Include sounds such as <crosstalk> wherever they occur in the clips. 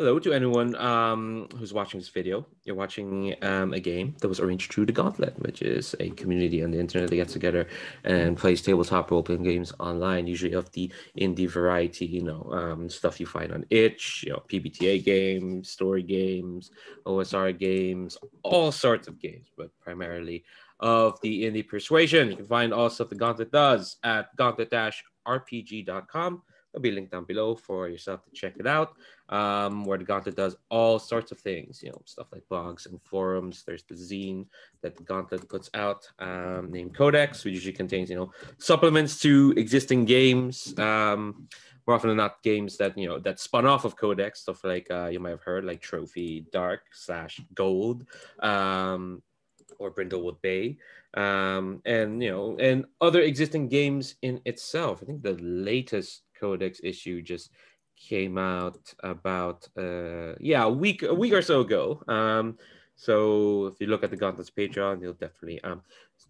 hello to anyone um, who's watching this video. You're watching um, a game that was arranged through the Gauntlet, which is a community on the internet that gets together and plays tabletop role-playing games online, usually of the indie variety, you know, um, stuff you find on itch, you know, PBTA games, story games, OSR games, all sorts of games, but primarily of the indie persuasion. You can find all stuff the Gauntlet does at gauntlet-rpg.com There'll be a link down below for yourself to check it out. Um, where the Gauntlet does all sorts of things, you know, stuff like blogs and forums. There's the zine that the Gauntlet puts out, um, named Codex, which usually contains, you know, supplements to existing games. Um, more often than not, games that you know that spun off of Codex, stuff like uh, you might have heard, like Trophy Dark slash Gold, um, or Brindlewood Bay um, and you know, and other existing games in itself. I think the latest Codex issue just came out about uh, yeah a week a week or so ago. Um, so if you look at the Gauntlet's Patreon, you'll definitely um,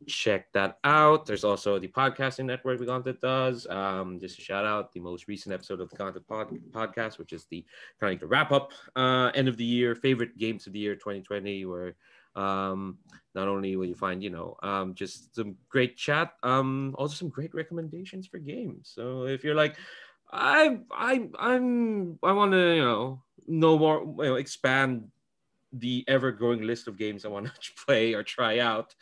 check that out. There's also the podcasting network the Gauntlet does. Um, just a shout out the most recent episode of the Gauntlet pod- podcast, which is the kind of the wrap up uh, end of the year favorite games of the year 2020, where um, not only will you find, you know, um, just some great chat, um, also some great recommendations for games. So if you're like, I, I, I'm, I want to, you know, know more, you know, expand the ever-growing list of games I want to <laughs> play or try out.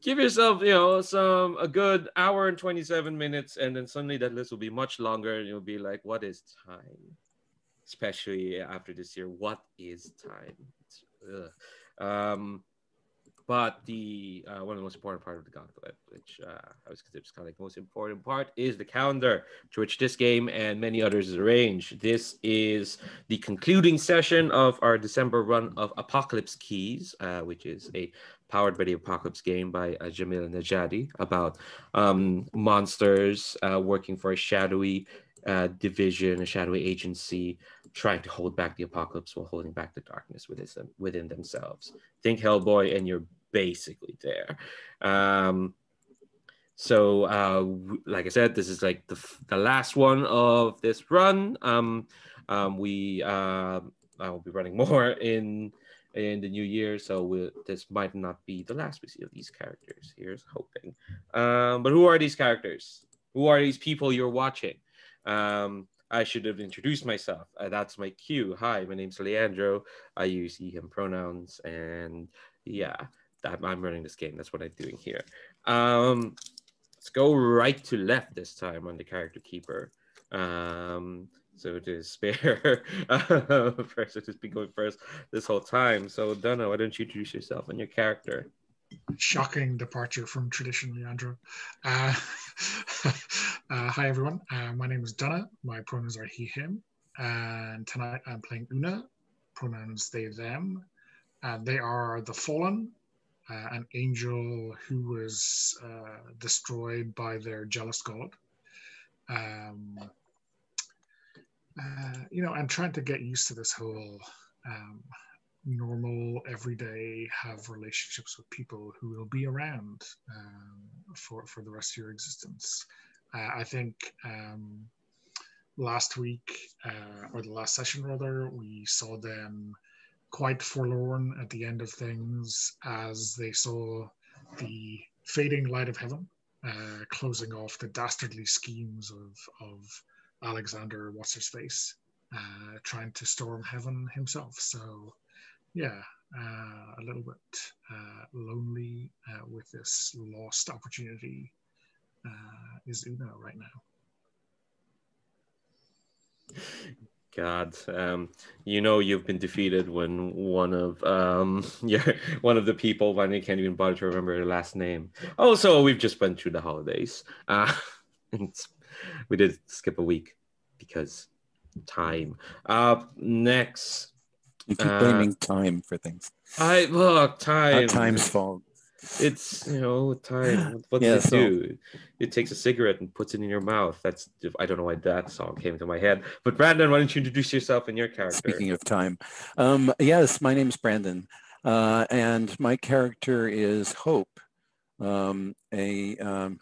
Give yourself, you know, some a good hour and 27 minutes, and then suddenly that list will be much longer, and you'll be like, "What is time?" Especially after this year, what is time? Um, but the uh, one of the most important part of the gauntlet, which uh, I was considered kind of like the most important part, is the calendar, to which this game and many others is arranged. This is the concluding session of our December run of Apocalypse Keys, uh, which is a powered by the Apocalypse game by uh, Jamil Nedjadi about um, monsters uh, working for a shadowy uh, division, a shadowy agency, trying to hold back the apocalypse while holding back the darkness within within themselves. Think Hellboy, and you're basically there. Um, so, uh, like I said, this is like the, the last one of this run. Um, um, we uh, I will be running <laughs> more in in the new year, so we'll, this might not be the last we see of these characters. Here's hoping. Um, but who are these characters? Who are these people you're watching? Um, I should have introduced myself. Uh, that's my cue. Hi, my name's Leandro. I use he, him pronouns. And yeah, I'm running this game. That's what I'm doing here. Um, let's go right to left this time on the character keeper. Um, so to spare <laughs> uh, person who's been going first this whole time. So Donna, why don't you introduce yourself and your character? shocking departure from tradition, Leandro. Uh, <laughs> uh, hi, everyone. Uh, my name is Donna. My pronouns are he, him. And tonight I'm playing Una, pronouns they, them. And they are the fallen, uh, an angel who was uh, destroyed by their jealous god. Um, uh, you know, I'm trying to get used to this whole um, normal, everyday, have relationships with people who will be around um, for for the rest of your existence. Uh, I think um, last week uh, or the last session rather, we saw them quite forlorn at the end of things as they saw the fading light of heaven, uh, closing off the dastardly schemes of of Alexander, what's his face, uh, trying to storm heaven himself. So yeah, uh, a little bit uh, lonely uh, with this lost opportunity uh, is Una right now. God, um, you know you've been defeated when one of um, <laughs> your one of the people finally can't even bother to remember their last name. Also, we've just went through the holidays. Uh, <laughs> we did skip a week because time. Up next, you keep blaming uh, time for things. I look time. Not time's fault. It's you know time. <sighs> What yeah, does it so, do? It takes a cigarette and puts it in your mouth. That's I don't know why that song came to my head. But Brandon, why don't you introduce yourself and your character? Speaking of time, um, yes, my name's Brandon, uh, and my character is Hope, um, a um,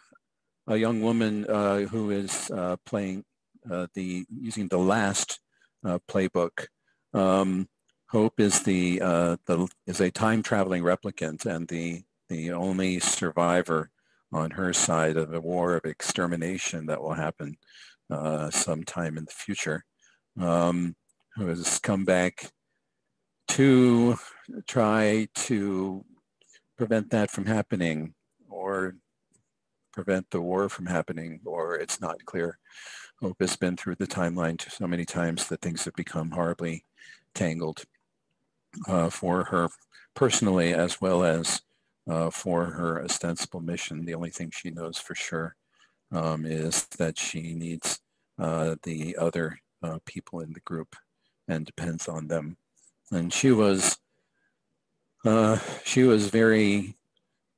a young woman uh, who is uh, playing uh, the using the last uh, playbook Um, Hope is the, uh, the is a time traveling replicant and the the only survivor on her side of a war of extermination that will happen uh, sometime in the future, um, who has come back to try to prevent that from happening or prevent the war from happening, or it's not clear. Hope has been through the timeline so many times that things have become horribly tangled uh, for her personally as well as uh, for her ostensible mission. The only thing she knows for sure um, is that she needs uh, the other uh, people in the group and depends on them. And she was uh, she was very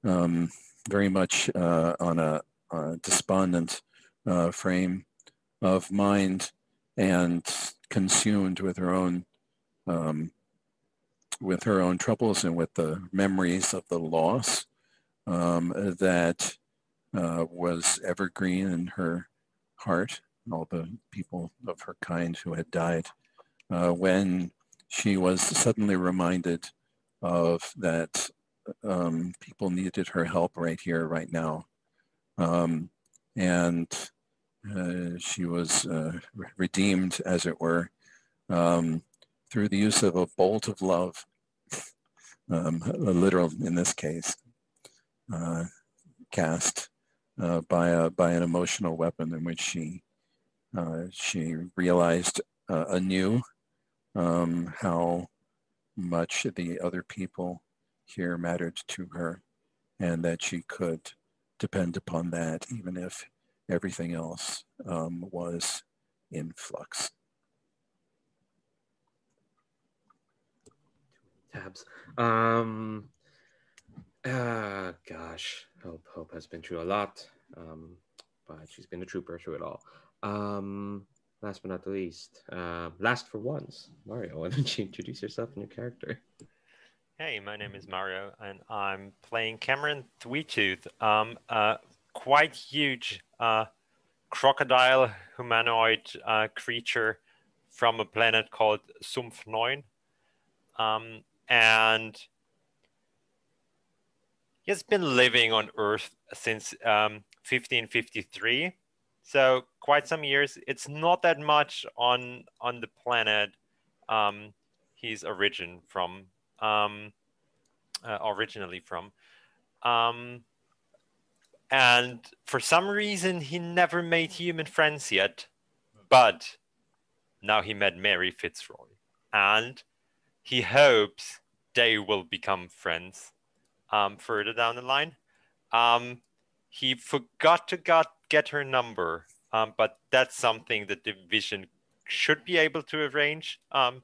um, very much uh, on a, a despondent frame of mind and consumed with her own um, with her own troubles and with the memories of the loss um, that uh, was evergreen in her heart, all the people of her kind who had died, uh, when she was suddenly reminded of that um, people needed her help right here, right now. Um, and uh, she was uh, redeemed, as it were, um, through the use of a bolt of love um, literal in this case, uh, cast uh, by a by an emotional weapon in which she uh, she realized uh, anew um, how much the other people here mattered to her, and that she could depend upon that even if everything else um, was in flux. Tabs. Um, uh, gosh, Hope Hope has been through a lot, um, but she's been a trooper through it all. Um, last but not the least, uh, last for once, Mario. <laughs> Why don't you introduce yourself and your character? Hey, my name is Mario, and I'm playing Cameron Sweettooth. Um, a quite huge uh, crocodile humanoid uh, creature from a planet called Sumpf 9. Um, and he has been living on Earth since um, 1553, so quite some years. It's not that much on on the planet um, he's origin from, um, uh, originally from. Um, and for some reason, he never made human friends yet, but now he met Mary Fitzroy, and he hopes they will become friends um, further down the line. Um, he forgot to got, get her number, um, but that's something that the division should be able to arrange. Um,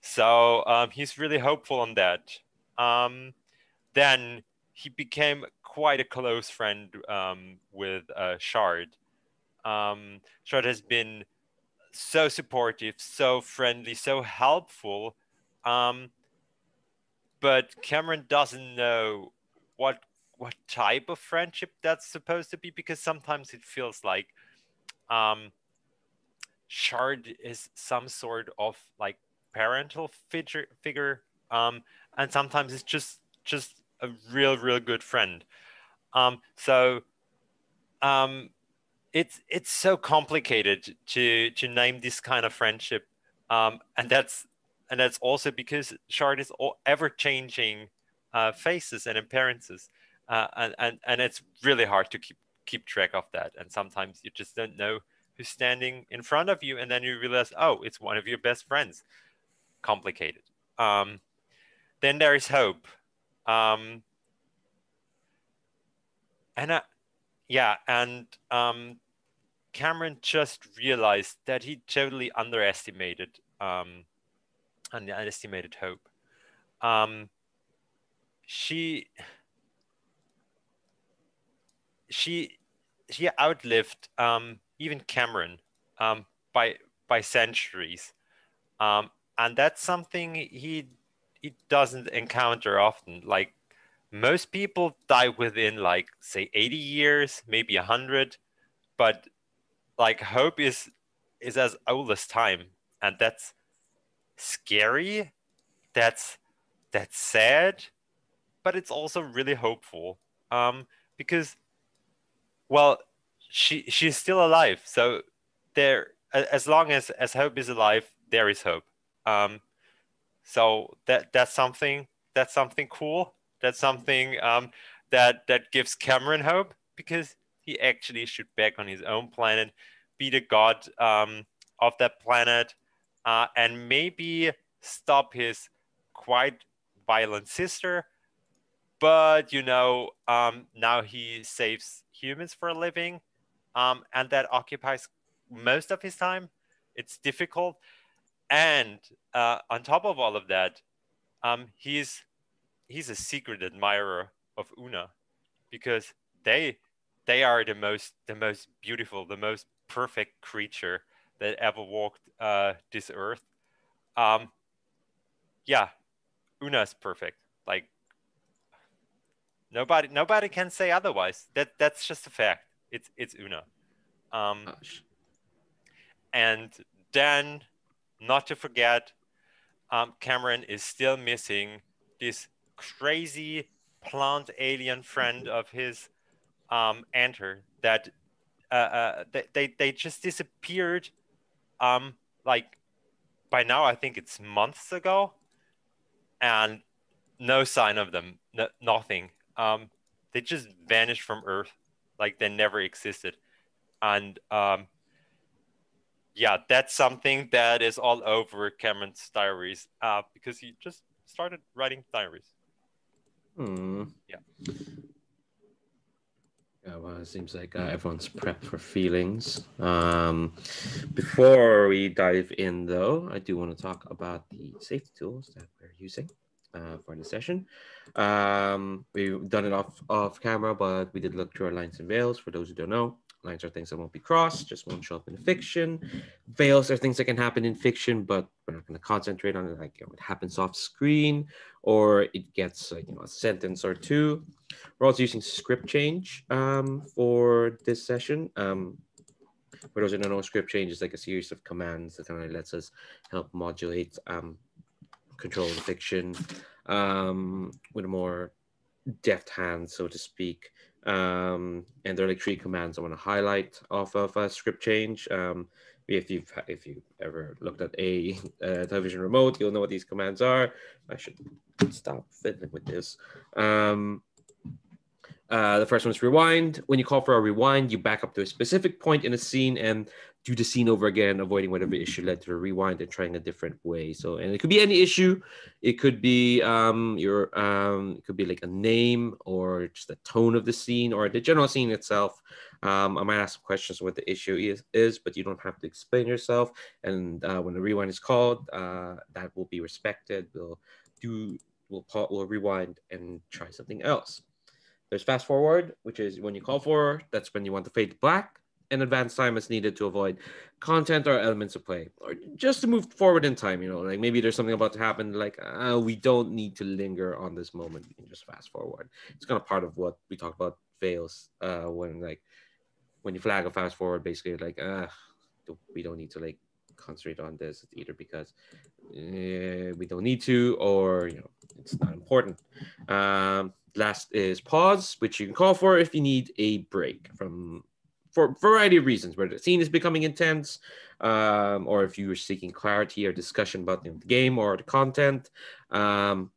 so um, he's really hopeful on that. Um, then he became quite a close friend with uh, Shard. Shard has been so supportive, so friendly, so helpful. Um, but Cameron doesn't know what what type of friendship that's supposed to be because sometimes it feels like um, Shard is some sort of like parental figure figure um, and sometimes it's just just a real real good friend. Um, so um, it's it's so complicated to to name this kind of friendship um, and that's and that's also because Shard is all ever changing uh, faces and appearances, uh, and, and and it's really hard to keep keep track of that. And sometimes you just don't know who's standing in front of you, and then you realize, oh, it's one of your best friends. Complicated. Um, then there is hope, um, and uh, yeah, and um, Cameron just realized that he totally underestimated um, and unestimated hope. Um, she she she outlived um, even Cameron um, by by centuries, um, and that's something he he doesn't encounter often. Like most people die within like say 80 years, maybe 100, but like hope is is as old as time, and that's scary. That's that's sad, but it's also really hopeful. Um, because, well, she she's still alive. So there, as long as as hope is alive, there is hope. Um, so that that's something that's something cool. That's something um, that that gives Cameron hope because he actually should back on his own planet, be the god um, of that planet, uh, and maybe stop his quite violent sister. But you know, um, now he saves humans for a living, um, and that occupies most of his time. It's difficult, and uh, on top of all of that, um, he's he's a secret admirer of Una because they they are the most the most beautiful, the most perfect creature that ever walked uh, this earth. Um, yeah, Una's perfect. Like nobody nobody can say otherwise. That that's just a fact. It's it's Una. Um, and then, not to forget, um, Cameron is still missing this crazy plant alien friend <laughs> of his, um, Enter, that uh, uh, they, they, they just disappeared. Um, like by now, I think it's months ago, and no sign of them, no, nothing. Um, they just vanished from Earth, like they never existed, and um, yeah, that's something that is all over Cameron's diaries uh, because he just started writing diaries. Hmm. Yeah. Yeah, well, it seems like uh, everyone's prepped for feelings. Um, before we dive in, though, I do want to talk about the safety tools that we're using uh, for the session. Um, we've done it off off camera, but we did look through our lines and veils. For those who don't know, Lines are things that won't be crossed, just won't show up in fiction. Veils are things that can happen in fiction, but we're not going to concentrate on it. Like you know, it happens off screen, or it gets uh, you know a sentence or two. We're also using script change um, for this session. Um, for those who don't know, script change is like a series of commands that kind of lets us help modulate um, control the fiction um, with a more deft hand, so to speak. Um, and there are like three commands I want to highlight off of a script change. Um, if you've if you've ever looked at a, a, television remote, you'll know what these commands are. I should stop fiddling with this. Um, uh, the first one is rewind. When you call for a rewind, you back up to a specific point in a scene and do the scene over again, avoiding whatever issue led to the rewind and trying a different way. So, and it could be any issue. It could be um, your, um, it could be like a name or just the tone of the scene or the general scene itself. Um, I might ask some questions what the issue is, is, but you don't have to explain yourself. And uh, when the rewind is called, uh, that will be respected. We'll do, we'll, pause, we'll rewind and try something else. There's fast forward, which is when you call for, that's when you want to fade to black and advance time is needed to avoid content or elements of play or just to move forward in time you know like maybe there's something about to happen like uh, we don't need to linger on this moment we can just fast forward. It's kind of part of what we talked about veils uh when like when you flag a fast forward basically like uh we don't need to like concentrate on this either because uh, we don't need to or you know it's not important. Um last is pause which you can call for if you need a break from for a variety of reasons, whether the scene is becoming intense, um, or if you're seeking clarity or discussion about the game or the content. Um,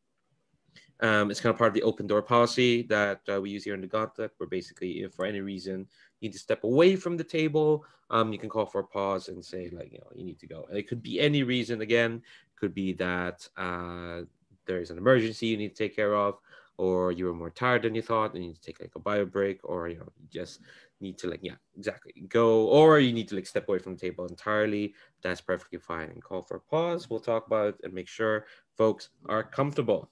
um, it's kind of part of the open door policy that uh, we use here in the Gauntlet, where basically, if for any reason you need to step away from the table, um, you can call for a pause and say, like, you know, you need to go. And it could be any reason. Again, could be that uh, there is an emergency you need to take care of, or you were more tired than you thought and you need to take like a bio break, or you know, just need to like yeah exactly go or you need to like step away from the table entirely. That's perfectly fine and call for a pause we'll talk about it and make sure folks are comfortable.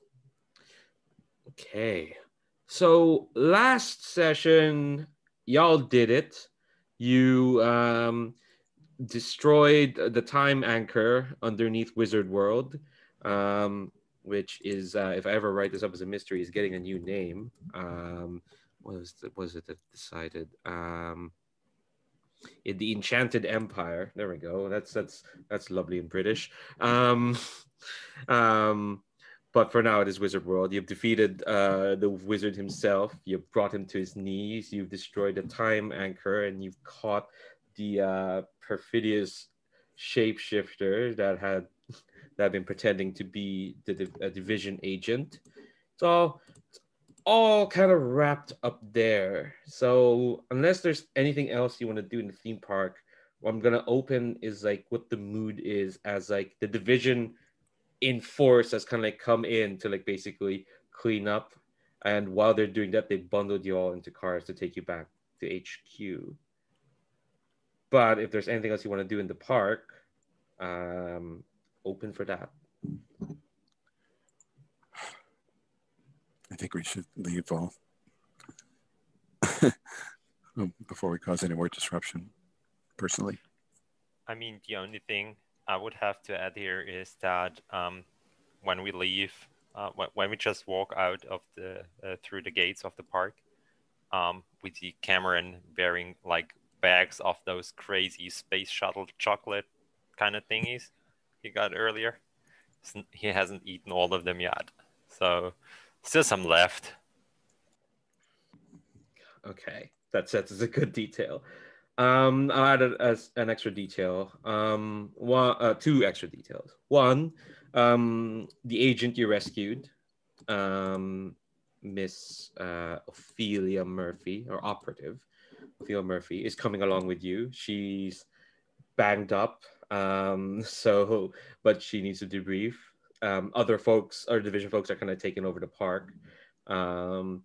Okay so last session y'all did it. You um destroyed the time anchor underneath wizard world um which is uh, if i ever write this up as a mystery is getting a new name. Um was the, was it that decided? Um, in the Enchanted Empire. There we go. That's that's that's lovely in British. Um, <laughs> um, but for now, it is Wizard World. You've defeated uh, the wizard himself. You've brought him to his knees. You've destroyed the time anchor, and you've caught the uh, perfidious shapeshifter that had <laughs> that had been pretending to be the a division agent. It's all kind of wrapped up there. So unless there's anything else you want to do in the theme park, what I'm gonna open is like what the mood is as like the division in force has kind of like come in to like basically clean up. And while they're doing that, they bundled you all into cars to take you back to HQ. But if there's anything else you want to do in the park, um, open for that. I think we should leave all <laughs> before we cause any more disruption, personally. I mean, the only thing I would have to add here is that um, when we leave, uh, when we just walk out of the uh, through the gates of the park, um, we see Cameron wearing like bags of those crazy space shuttle chocolate kind of thingies he got earlier. He hasn't eaten all of them yet, so still some left. Okay, that sets is a good detail. Um, I'll add a, as an extra detail. Um, one, uh, two extra details. One, um, the agent you rescued, um, Miss uh, Ophelia Murphy, or operative Ophelia Murphy, is coming along with you. She's banged up, um, <laughs> so but she needs to debrief. Um, other folks, other division folks, are kind of taking over the park. Um,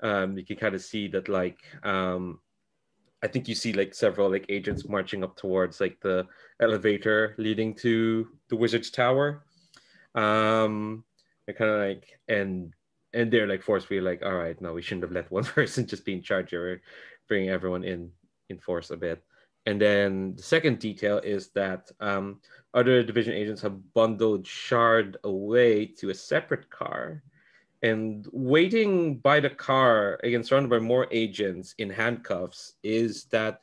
um, you can kind of see that, like, um, I think you see like several like agents marching up towards like the elevator leading to the wizard's tower. Um, they're kind of like and and they're like forcefully like, all right, no, we shouldn't have let one <laughs> person just be in charge. We're bringing everyone in in force a bit. And then the second detail is that um, other division agents have bundled Shard away to a separate car and waiting by the car again surrounded by more agents in handcuffs is that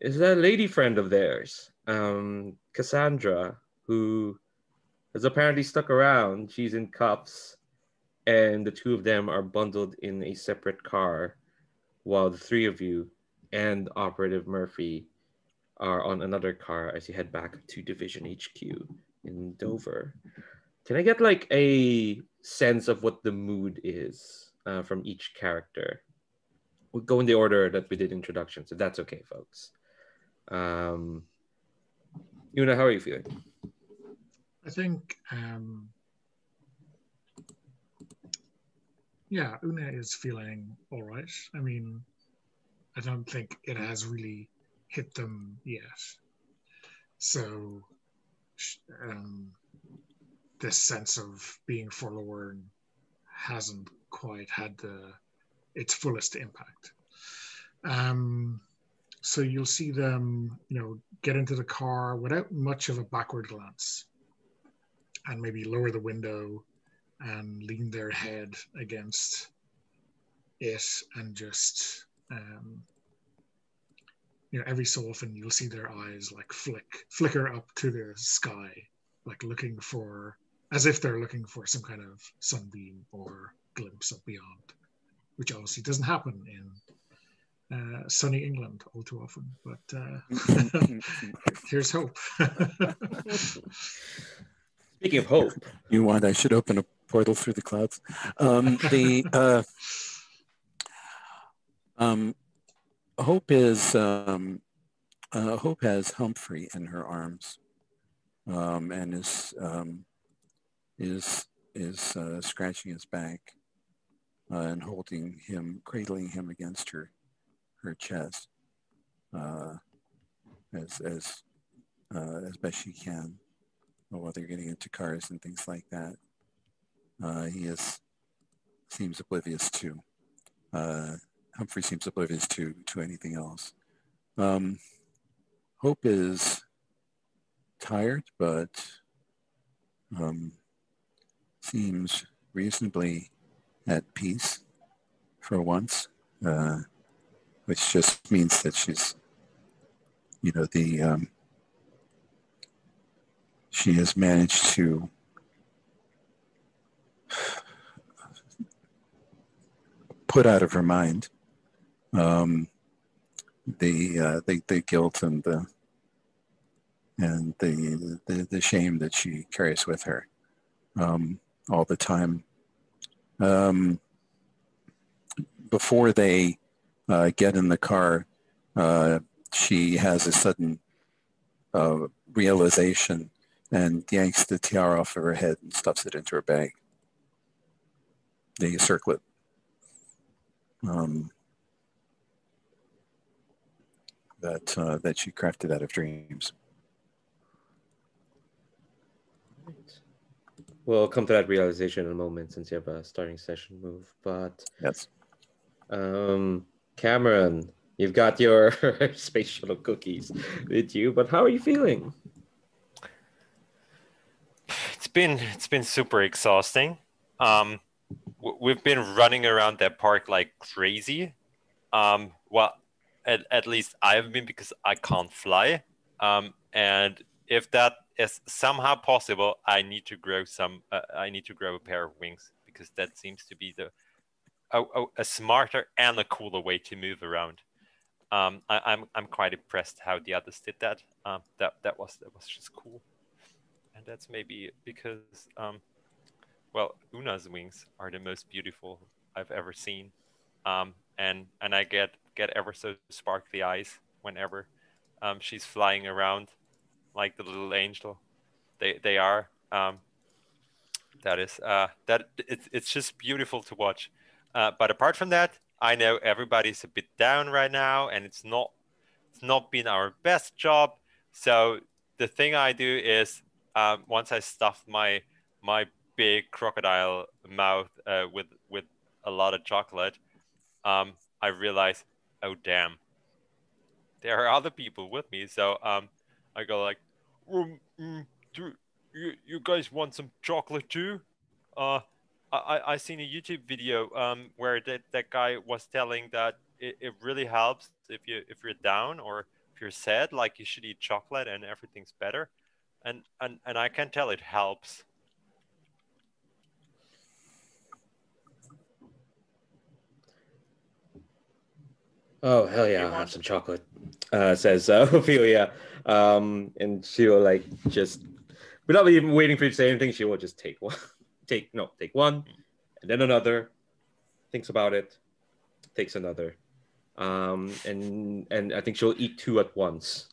is that lady friend of theirs um, cassandra who has apparently stuck around. She's in cuffs and the two of them are bundled in a separate car while the three of you and operative murphy are on another car as you head back to division hq in dover can I get like a sense of what the mood is uh, from each character? We'll go in the order that we did introductions, if that's okay, folks. Um, Una, how are you feeling? I think, um, yeah, Una is feeling all right. I mean, I don't think it has really hit them yet. So, um, this sense of being forlorn hasn't quite had the its fullest impact. Um, so you'll see them, you know, get into the car without much of a backward glance, and maybe lower the window and lean their head against it, and just, um, you know, every so often you'll see their eyes like flick, flicker up to the sky, like looking for as if they're looking for some kind of sunbeam or glimpse of beyond, which obviously doesn't happen in uh, sunny England all too often. But uh, <laughs> here's hope. <laughs> Speaking of hope, you want I should open a portal through the clouds. Um, the uh, <laughs> um, hope is um, uh, hope has Humphrey in her arms um, and is um, is is uh, scratching his back uh, and holding him, cradling him against her her chest uh, as as uh, as best she can while they're getting into cars and things like that. Uh, he is seems oblivious to. Humphrey seems oblivious to to anything else. Um, Hope is tired, but um, seems reasonably at peace for once, uh, which just means that she's you know, the um, she has managed to <sighs> put out of her mind um, the, uh, the the guilt and the and the, the the shame that she carries with her um, all the time. Um, before they uh, get in the car, uh, she has a sudden uh, realization and yanks the tiara off of her head and stuffs it into her bag. The circlet. Um, that uh, that she crafted out of dreams. We'll come to that realization in a moment since you have a starting session move. But Yes. um, Cameron, you've got your <laughs> space shuttle cookies with you, but how are you feeling? It's been it's been super exhausting. Um, we've been running around that park like crazy. Um, well, at, at least I've been because I can't fly. Um, and if that is somehow possible, I need to grow some. Uh, I need to grow a pair of wings because that seems to be the a, a, a smarter and a cooler way to move around. Um, I, I'm I'm quite impressed how the others did that. Um, that that was that was just cool and that's maybe because um, well una's wings are the most beautiful i've ever seen um, and and i get get ever so sparkly eyes whenever um, she's flying around like the little angel they they are um, that is uh, that it's, it's just beautiful to watch. Uh, but apart from that i know everybody's a bit down right now and it's not it's not been our best job. So the thing i do is um, once I stuff my my big crocodile mouth uh, with with a lot of chocolate, um, I realized, oh damn, there are other people with me. So um, I go like, um, do you, you guys want some chocolate too? Uh, I I seen a YouTube video um, where that, that guy was telling that it, it really helps if you if you're down or if you're sad, like you should eat chocolate and everything's better and and and I can tell it helps. Oh hell yeah, I'll have some chocolate. Uh, says uh, <laughs> Ophelia, um, and she will like just without even waiting for you to say anything, she will just take one, <laughs> take no, take one, and then another. Thinks about it, takes another, um, and and I think she'll eat two at once.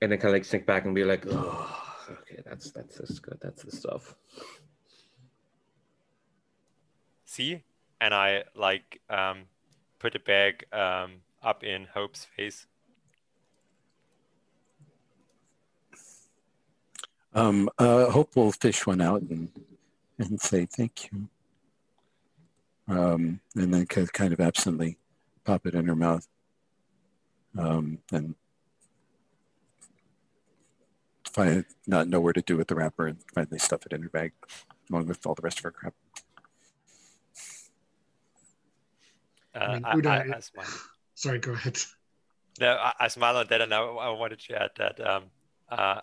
And then kind of like sink back and be like, oh, okay, that's that's that's good. That's the stuff. See, and I like um, put a bag um, up in Hope's face. Um, uh, Hope will fish one out and, and say thank you. Um, and then kind of absently pop it in her mouth. Um, and find not know where to do with the wrapper and finally stuff it in her bag along with all the rest of her crap. Uh, mean, I, I, I. Sorry, go ahead. No, I, I smile at that, and I, I wanted to add that um, uh,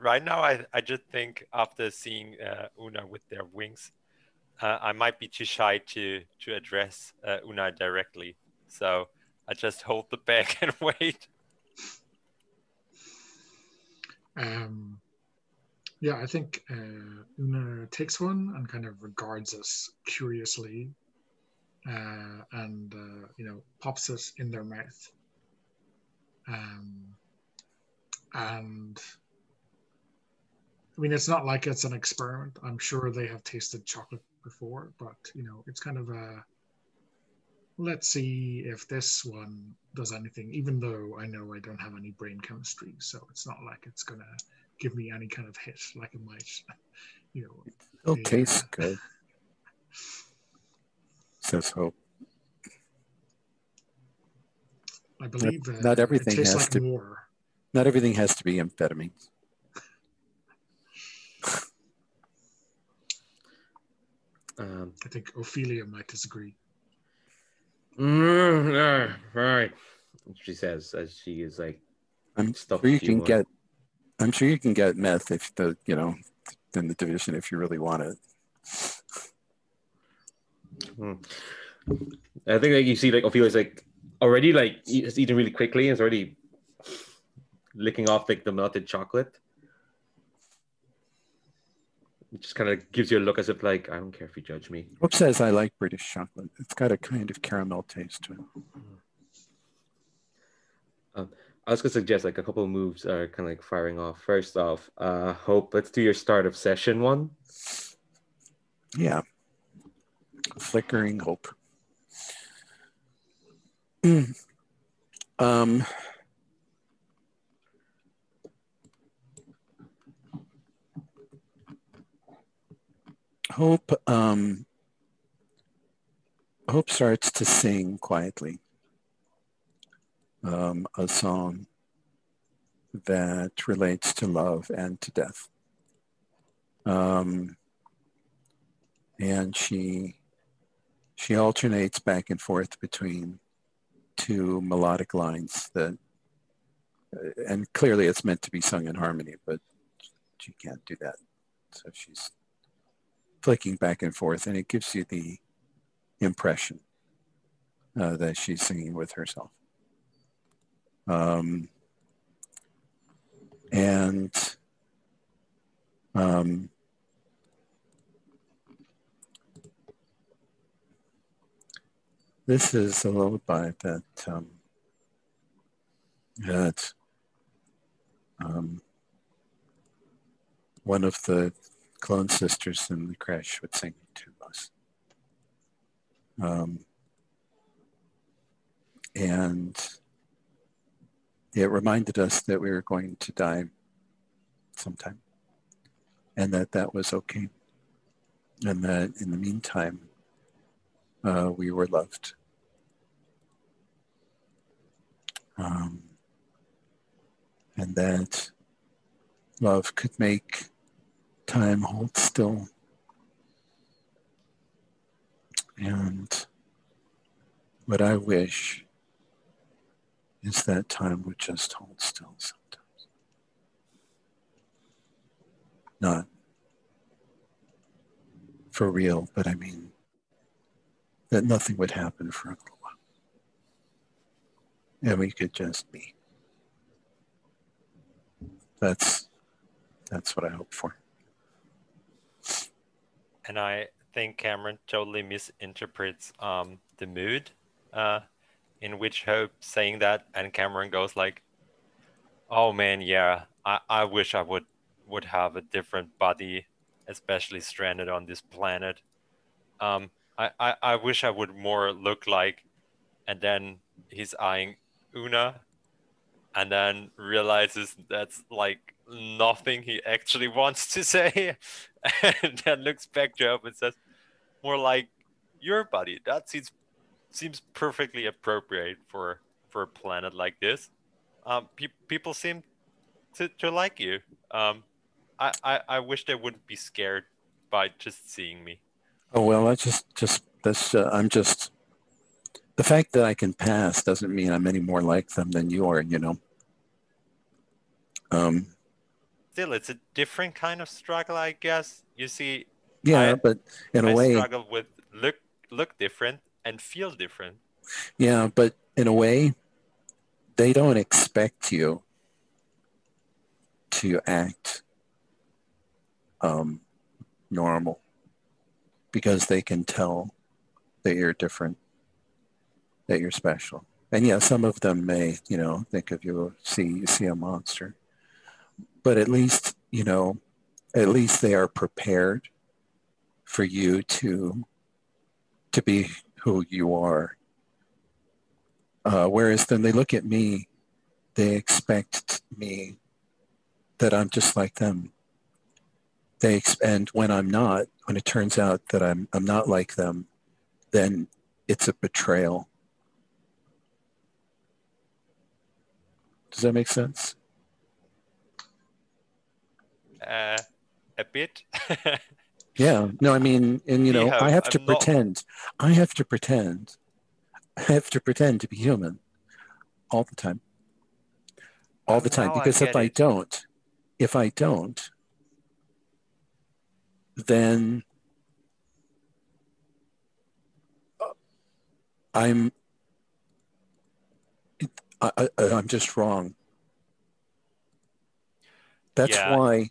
right now I, I just think after seeing uh, Una with their wings, uh, I might be too shy to to address uh, Una directly. So I just hold the bag <laughs> and wait. Um, yeah, I think uh, Una takes one and kind of regards us curiously, uh, and uh, you know pops it in their mouth. Um, and I mean, it's not like it's an experiment. I'm sure they have tasted chocolate before, but you know, it's kind of a let's see if this one does anything, even though I know I don't have any brain chemistry. So it's not like it's going to give me any kind of hit like it might, <laughs> you know. It'll taste good, <laughs> says Hope. I believe uh, not everything it has like to- more. Not everything has to be amphetamines. <laughs> Um, I think Ophelia might disagree. Mm, all right. She says as she is like I'm stuff sure you can get. I'm sure you can get meth if the you know in the division if you really want it. Hmm. I think like you see like Ophelia's like already like it's eating really quickly and it's already licking off like the melted chocolate. It just kind of gives you a look as if like I don't care if you judge me. Hope says I like British chocolate. It's got a kind of caramel taste to it. Hmm. Um, I was gonna suggest like a couple of moves are kind of like firing off. First off, uh Hope, let's do your start of session one. Yeah. Flickering hope. <clears throat> Um, hope um, hope starts to sing quietly um, a song that relates to love and to death. Um, and she she alternates back and forth between two melodic lines that uh, and clearly it's meant to be sung in harmony but she can't do that. So she's flicking back and forth and it gives you the impression uh, that she's singing with herself. Um, and um, This is a lullaby that um, that um, one of the clone sisters in the crash would sing to us. Um, and it reminded us that we were going to die sometime and that that was okay. And that in the meantime, uh, we were loved. Um, and that love could make time hold still. And what I wish is that time would just hold still sometimes. Not for real, but I mean that nothing would happen for a little while. And we could just be. That's that's what I hope for. and I think Cameron totally misinterprets um, the mood uh, in which Hope saying that, and Cameron goes like, "Oh man, yeah, I, I wish I would would have a different body, especially stranded on this planet. Um, I, I I wish I would more look like," and then he's eyeing Una, and then realizes that's like nothing he actually <laughs> wants to say <laughs> and then looks back to Hope and says, "More like your body. That seems seems perfectly appropriate for for a planet like this. Um, pe- people seem to, to like you. Um, I, I I wish they wouldn't be scared by just seeing me. Oh well, I just just that's uh, I'm just the fact that I can pass doesn't mean I'm any more like them than you are. You know. Um, Still, it's a different kind of struggle, I guess. You see, yeah, I- but in I a way, struggle with look look different and feel different. yeah, but in a way, they don't expect you to act um, normal because they can tell that you're different, that you're special. And yeah, some of them may, you know, think of you, see you see a monster, but at least, you know, at least they are prepared for you to to be who you are. Uh, whereas then they look at me, they expect me that I'm just like them. They and when I'm not, when it turns out that I'm I'm not like them, then it's a betrayal. Does that make sense? Uh, a bit. <laughs> Yeah. No, I mean, and you know, Yeah, I have to I'm pretend. I have to pretend I have to pretend to be human all the time. All the time. Now I Because if get I don't, if I don't, then uh, I'm I, I, I'm just wrong. That's Yeah. why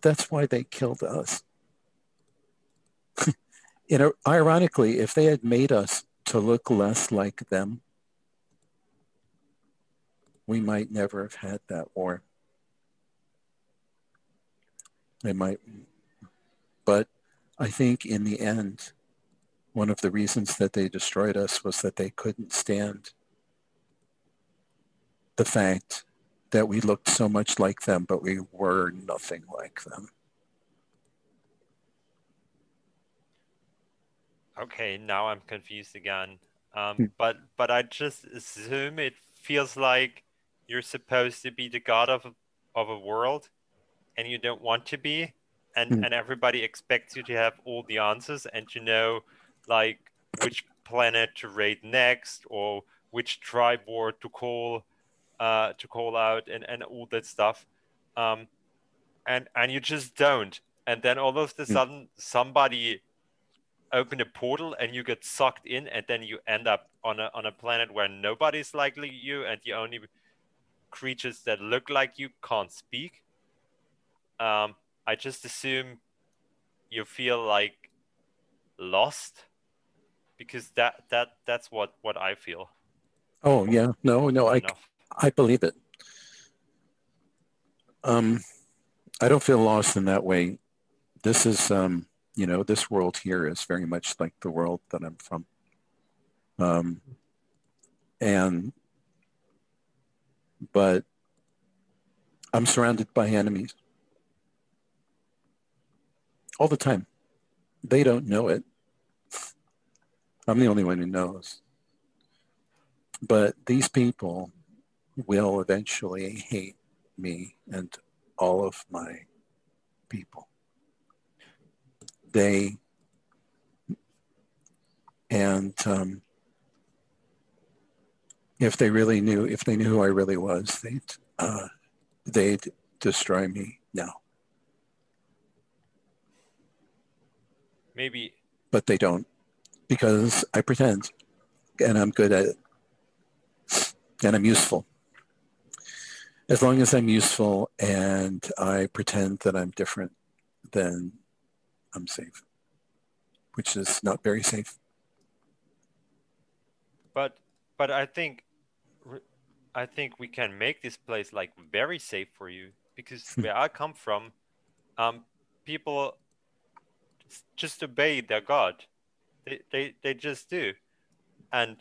that's why they killed us. <laughs> you know, ironically, if they had made us to look less like them, we might never have had that war. They might, but I think in the end, one of the reasons that they destroyed us was that they couldn't stand the fact that we looked so much like them, but we were nothing like them. Okay, now I'm confused again. Um, Hmm. but but I just assume it feels like you're supposed to be the god of of a world, and you don't want to be, and Hmm. and everybody expects you to have all the answers and to know like which planet to raid next or which tribe war to call uh, to call out and and all that stuff, um, and and you just don't, and then all of a Hmm. sudden somebody open a portal and you get sucked in and then you end up on a on a planet where nobody's like you and the only creatures that look like you can't speak um i just assume you feel like lost because that that that's what what i feel Oh yeah, no, no, I enough. I believe it. Um, I don't feel lost in that way. This is, um, you know, this world here is very much like the world that I'm from. Um, and, but I'm surrounded by enemies all the time. They don't know it. I'm the only one who knows. But these people will eventually hate me and all of my people. They and um, if they really knew, if they knew who I really was, they'd uh, they'd destroy me now. Maybe But they don't because I pretend, and I'm good at it, and I'm useful. As long as I'm useful and I pretend that I'm different, then I'm safe, which is not very safe. but but i think I think we can make this place like very safe for you because where i come from um people just obey their god they they, they just do and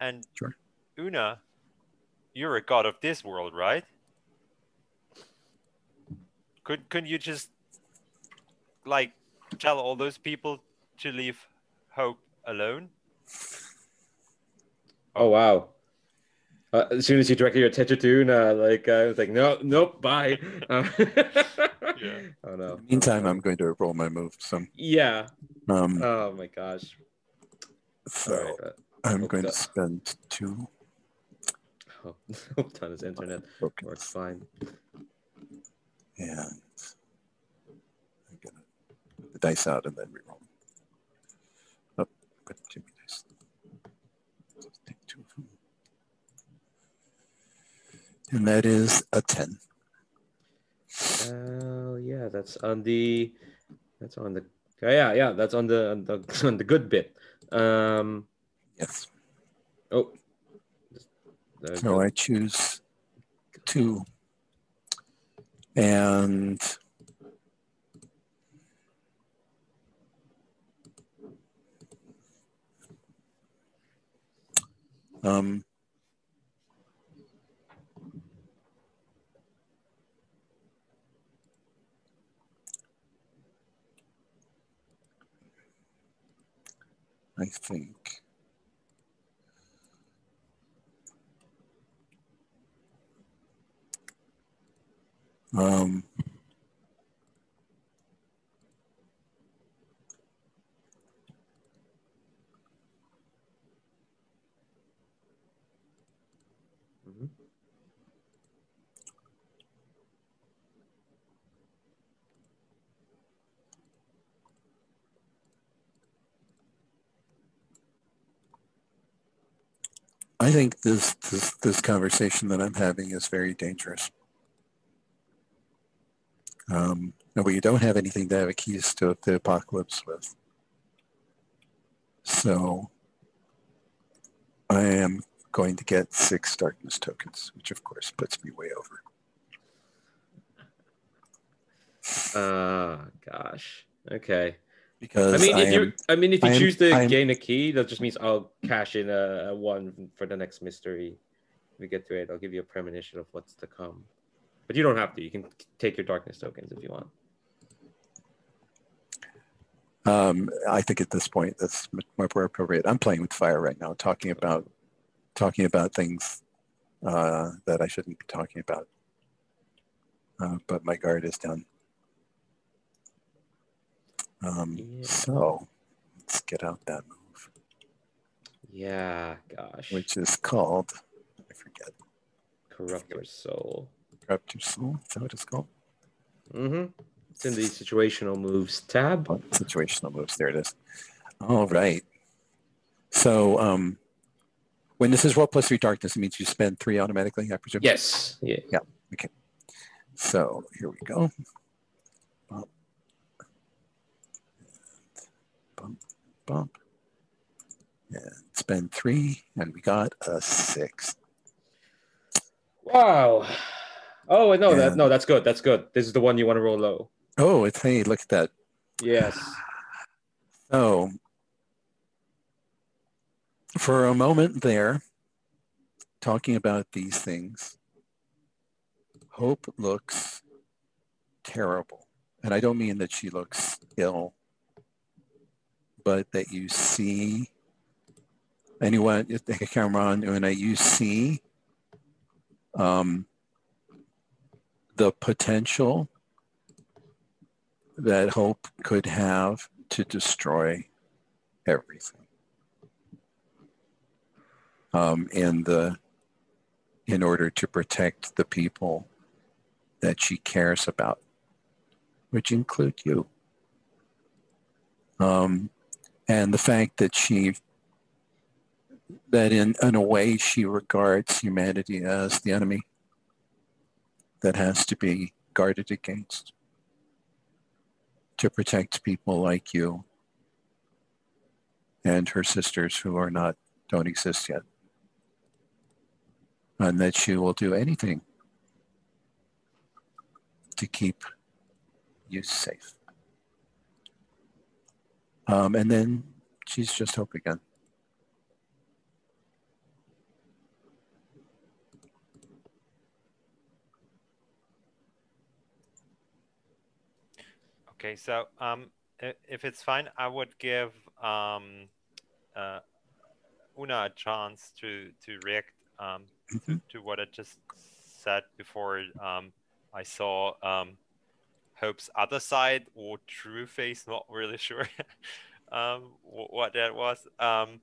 and Sure. una you're a god of this world right could couldn't you just like tell all those people to leave hope alone Oh wow. Uh, as soon as you directed your attention to Una, like uh, I was like, no, nope, bye. <laughs> Uh, Yeah. <laughs> Oh no. Meantime, Oh, I'm going to roll my move. So, Yeah. um, Oh my gosh. so All right. uh, I'm hope going to spend two. <laughs> Hope, hope on his internet tokens. works fine. and I'm gonna put the dice out and then reroll. Oh, put too many dice. Take two of them. And that is a 10. Uh, yeah, that's on the. That's on the. oh, Yeah, yeah, that's on the on the <laughs> on the good bit. Um. Yes. Oh. So. I choose two. And um, I think. Um, I think this, this this conversation that I'm having is very dangerous. Um, but you don't have anything to have a keys to the apocalypse with. So I am going to get six darkness tokens, which of course puts me way over. Uh gosh. Okay. Because I mean, if am- you, I mean, if you I am- choose to I am- gain a key, that just means I'll cash in a, a one for the next mystery. If we get to it, I'll give you a premonition of what's to come. But you don't have to. You can take your darkness tokens if you want. Um, I think at this point that's much more appropriate. I'm playing with fire right now, talking about talking about things uh, that I shouldn't be talking about. Uh, but my guard is down. Um, Yeah. So let's get out that move, Yeah, gosh. which is called I forget. corrupt your soul. Corrupt your soul. Is that what it's called? Mm-hmm. It's in the situational moves tab. Oh, situational moves. There it is. All right. So um, when this is roll plus three darkness, it means you spend three automatically, I presume. Yes. Yeah. Okay. So here we go. Bump, bump. And spend three, and we got a six. Wow. Oh no, that no, that's good. That's good. This is the one you want to roll low. Oh, it's hey, look at that. Yes. So for a moment there, talking about these things, Hope looks terrible. And I don't mean that she looks ill, but that you see anyone, take a camera on, and you see um, the potential that hope could have to destroy everything. Um, in the in order to protect the people that she cares about, which include you. Um, and the fact that she that in, in a way she regards humanity as the enemy that has to be guarded against to protect people like you and her sisters who are not don't exist yet. And that she will do anything to keep you safe um, and then she's just hope again Okay, so um, if it's fine, I would give um, uh, Una a chance to to react um, to, Mhm. to what I just said before. Um, I saw um, Hope's other side or true face. Not really <laughs> sure um, what that was. Um,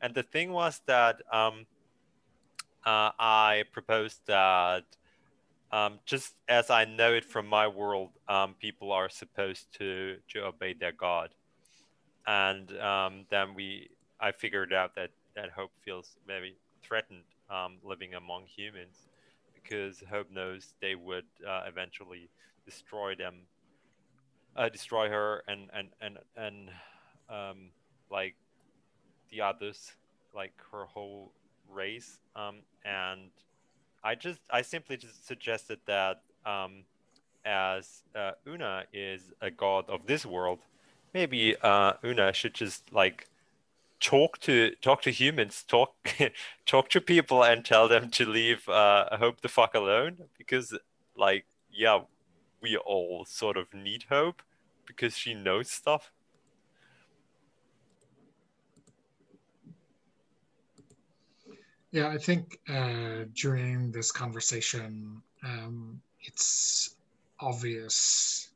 and the thing was that um, uh, I proposed that um, just as I know it from my world, um, people are supposed to to obey their god, and um, then we I figured out that that Hope feels very threatened living among humans because Hope knows they would uh, eventually destroy them, uh, destroy her, and and and and um, like the others, like her whole race, um, and I just I simply just suggested that um, as uh, Una is a god of this world, maybe uh, Una should just like talk to talk to humans, talk <laughs> talk to people, and tell them to leave uh, Hope the fuck alone because like yeah, we all sort of need Hope because she knows stuff. Yeah, I think uh, during this conversation, um, it's obvious,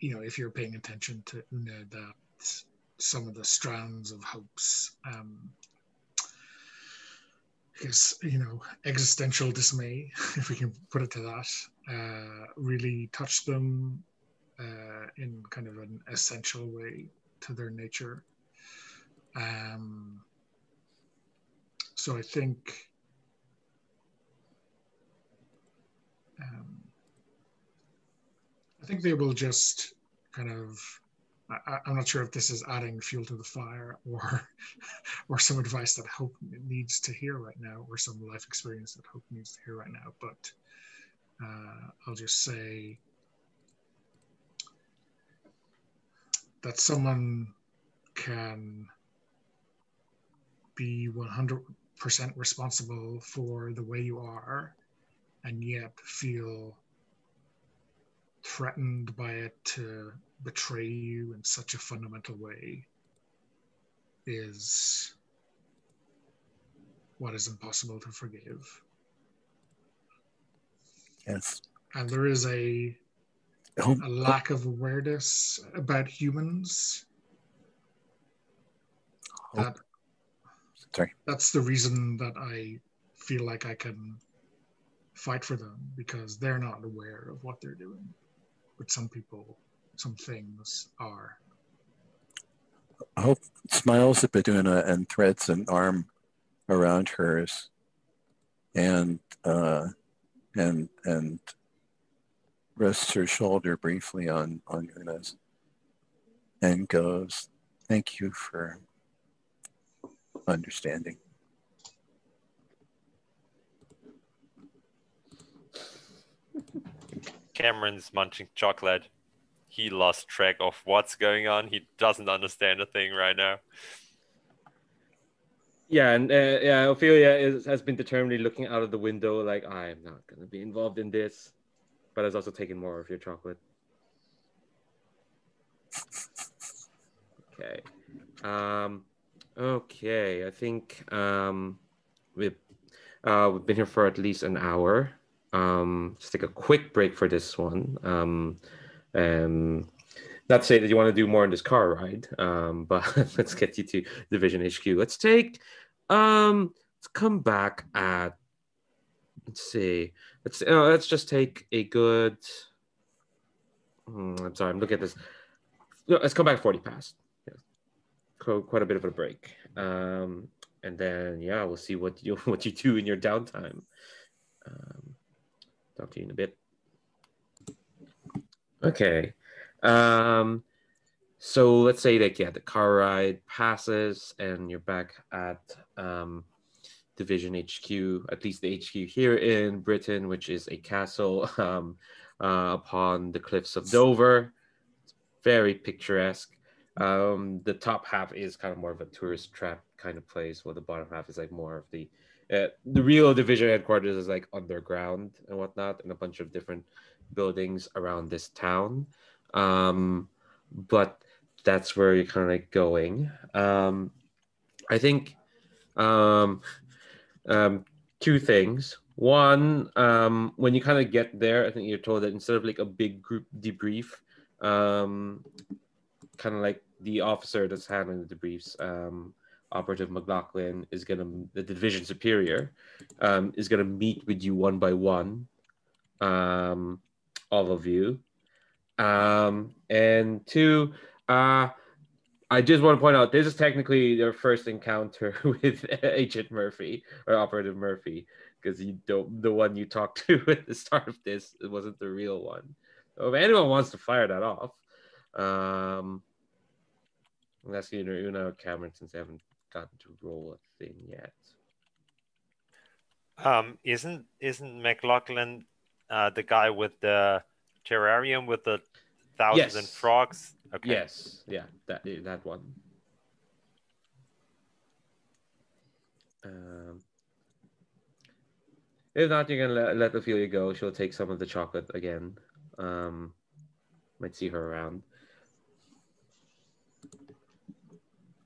you know, if you're paying attention to Una, that some of the strands of hopes, um, I guess, you know, existential dismay, <laughs> if we can put it to that, uh, really touch them uh, in kind of an essential way to their nature. Um, so I think um, I think they will just kind of. I, I'm not sure if this is adding fuel to the fire or <laughs> or some advice that Hope needs to hear right now, or some life experience that Hope needs to hear right now. But uh, I'll just say that someone can be 100% responsible for the way you are and yet feel threatened by it to betray you in such a fundamental way is what is impossible to forgive. Yes. And there is a Oh, a lack of awareness about humans. Oh. That sorry. that's the reason that I feel like I can fight for them because they're not aware of what they're doing. But some people, some things are. Hope smiles at Beduna and threads an arm around hers and uh, and and rests her shoulder briefly on on Una's and goes, "Thank you for understanding." Cameron's munching chocolate. He lost track of what's going on. He doesn't understand a thing right now. Yeah, and uh, yeah, Ophelia is, has been determinedly looking out of the window, like I'm not gonna be involved in this, but has also taken more of your chocolate. Okay, um, okay. I think um, we've uh, we've been here for at least an hour. Um, let's take a quick break for this one. Um, um, not to say that you want to do more in this car ride, um, <laughs> but let's get you to Division HQ. Let's take, um, let's come back at, let's see, let's uh, let's just take a good. Hmm, I'm sorry, I'm looking at this. No, let's come back 40 past. Yeah. Quite a bit of a break, um, and then yeah, we'll see what you <laughs> what you do in your downtime. Um, talk to you in a bit. Okay. Um, so let's say that yeah, the car ride passes and you're back at um, Division HQ, at least the HQ here in Britain, which is a castle <laughs> um, uh, upon the cliffs of Dover. It's very picturesque. Um, the top half is kind of more of a tourist trap kind of place, while the bottom half is like more of the uh, the real division headquarters is like underground and whatnot, and a bunch of different buildings around this town. Um, but that's where you're kind of going. Um, I think um, um, two things. One, um, when you kind of get there, I think you're told that instead of like a big group debrief, um, kind of like the officer that's handling the debriefs, um, Operative McLaughlin is gonna the division superior um, is gonna meet with you one by one, um, all of you, um, and two, uh, I just want to point out this is technically your first encounter <laughs> with Agent Murphy or Operative Murphy because you don't the one you talked <laughs> to at the start of this it wasn't the real one. So if anyone wants to fire that off, um, either Una or Cameron since they haven't gotten to roll a thing yet. Um, isn't isn't McLaughlin uh, the guy with the terrarium with the thousands and Yes. frogs? Okay. Yes, yeah, that that one. Um, if not, you're gonna let, let Ophelia go. She'll take some of the chocolate again. Um, might see her around.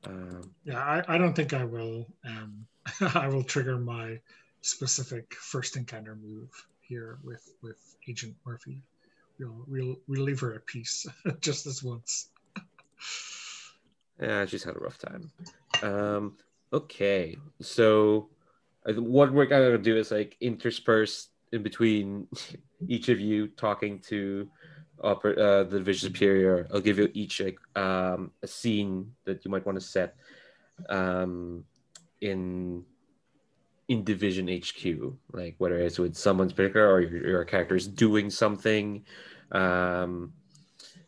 Um, Yeah, I, I don't think I will. Um, <laughs> I will trigger my specific first encounter move here with with Agent Murphy. We'll we'll, we'll leave her at peace <laughs> just this once. yeah, she's had a rough time. Um, okay, so what we're gonna do is like intersperse in between <laughs> each of you talking to uh, the division superior. I'll give you each like um, a scene that you might want to set um, in in Division HQ, like whether it's with someone's particular or your, your character is doing something, um,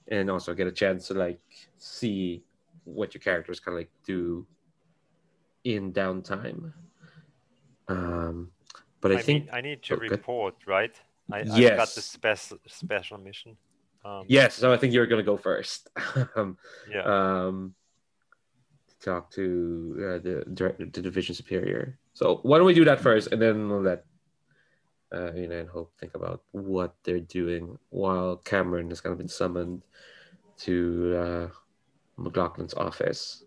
and also get a chance to like see what your characters kind of like do in downtime. Um, but I, I think mean, I need to Okay. report, right? I, I've got Yes. the special special mission. Um, yes. So I think you're gonna go first. <laughs> um, Yeah. um, talk to uh, the director, the division superior. So why don't we do that first, and then we'll let uh, you know and Hope think about what they're doing while Cameron has kind of been summoned to uh, McLaughlin's office.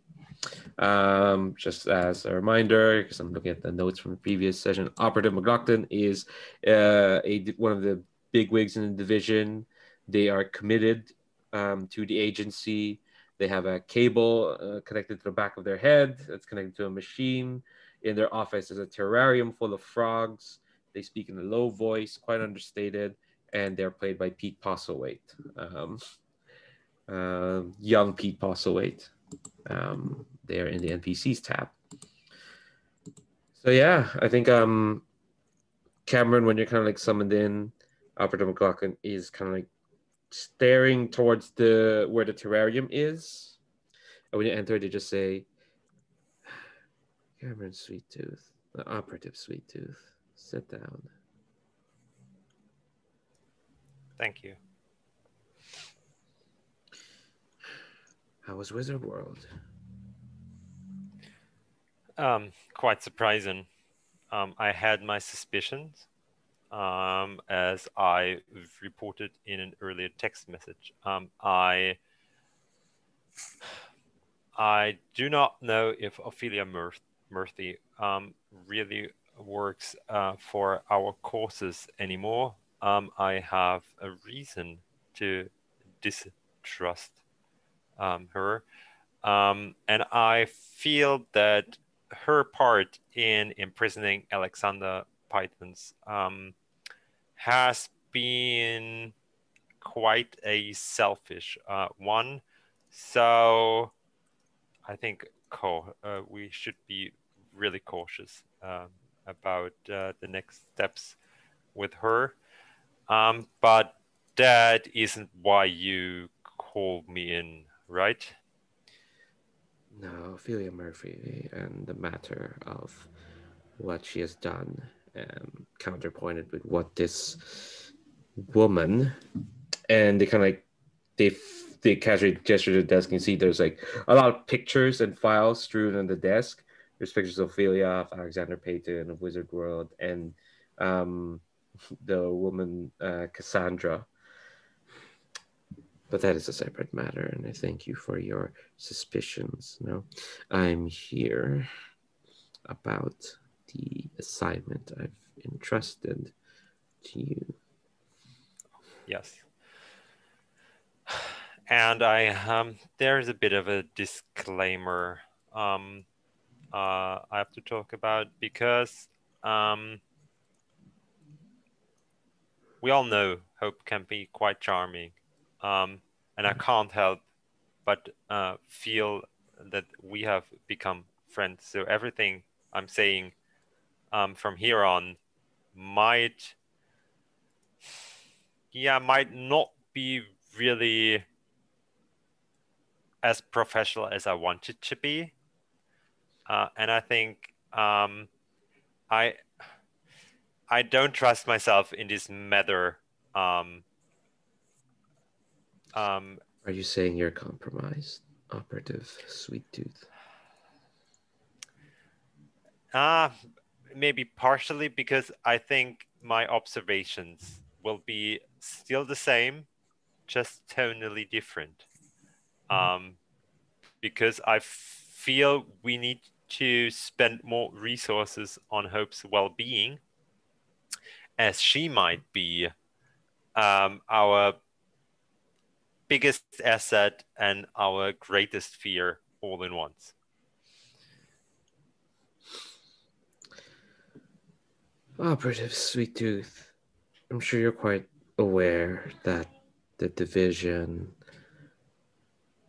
Um, just as a reminder, because I'm looking at the notes from the previous session, Operative McLaughlin is uh, a one of the big wigs in the division. They are committed um, to the agency. They have a cable uh, connected to the back of their head that's connected to a machine. In their office is a terrarium full of frogs. They speak in a low voice, quite understated, and they're played by Pete Postlethwaite, um, uh, young Pete Postlethwaite. Um, they're in the NPCs tab. So yeah, I think um, Cameron, when you're kind of like summoned in, Operative McLaughlin is kind of like staring towards the where the terrarium is. And when you enter, they just say, Cameron Sweet Tooth, the operative Sweet Tooth, sit down. Thank you. How was Wizard World? Um, quite surprising. Um, I had my suspicions, um, as I reported in an earlier text message. Um, I I do not know if Ophelia Murth- Murthy um, really works uh, for our courses anymore. Um, I have a reason to distrust um, her. Um, and I feel that her part in imprisoning Alexander Pythons um, has been quite a selfish uh, one. So I think uh, we should be really cautious um, about uh, the next steps with her. Um, but that isn't why you called me in, right? No, Ophelia Murphy and the matter of what she has done, um, counterpointed with what this woman, and they kind of like they they casually gesture to the desk and see there's like a lot of pictures and files strewn on the desk. There's pictures of Ophelia, of Alexander Payton, of Wizard World, and um, <laughs> the woman uh, Cassandra. But that is a separate matter, and I thank you for your suspicions. No, I'm here about the assignment I've entrusted to you. Yes. And I um, there's a bit of a disclaimer um, uh, I have to talk about because um, we all know Hope can be quite charming, um, and I can't help but uh, feel that we have become friends. So everything I'm saying um, from here on might yeah might not be really as professional as i want it to be uh, and i think um, i i don't trust myself in this matter um, um, Are you saying you're compromised, operative Sweet Tooth? Uh, maybe partially because I think my observations will be still the same, just tonally different. Um, because I feel we need to spend more resources on Hope's well being, as she might be um, our biggest asset and our greatest fear all in once. Operative Sweet Tooth, I'm sure you're quite aware that the division,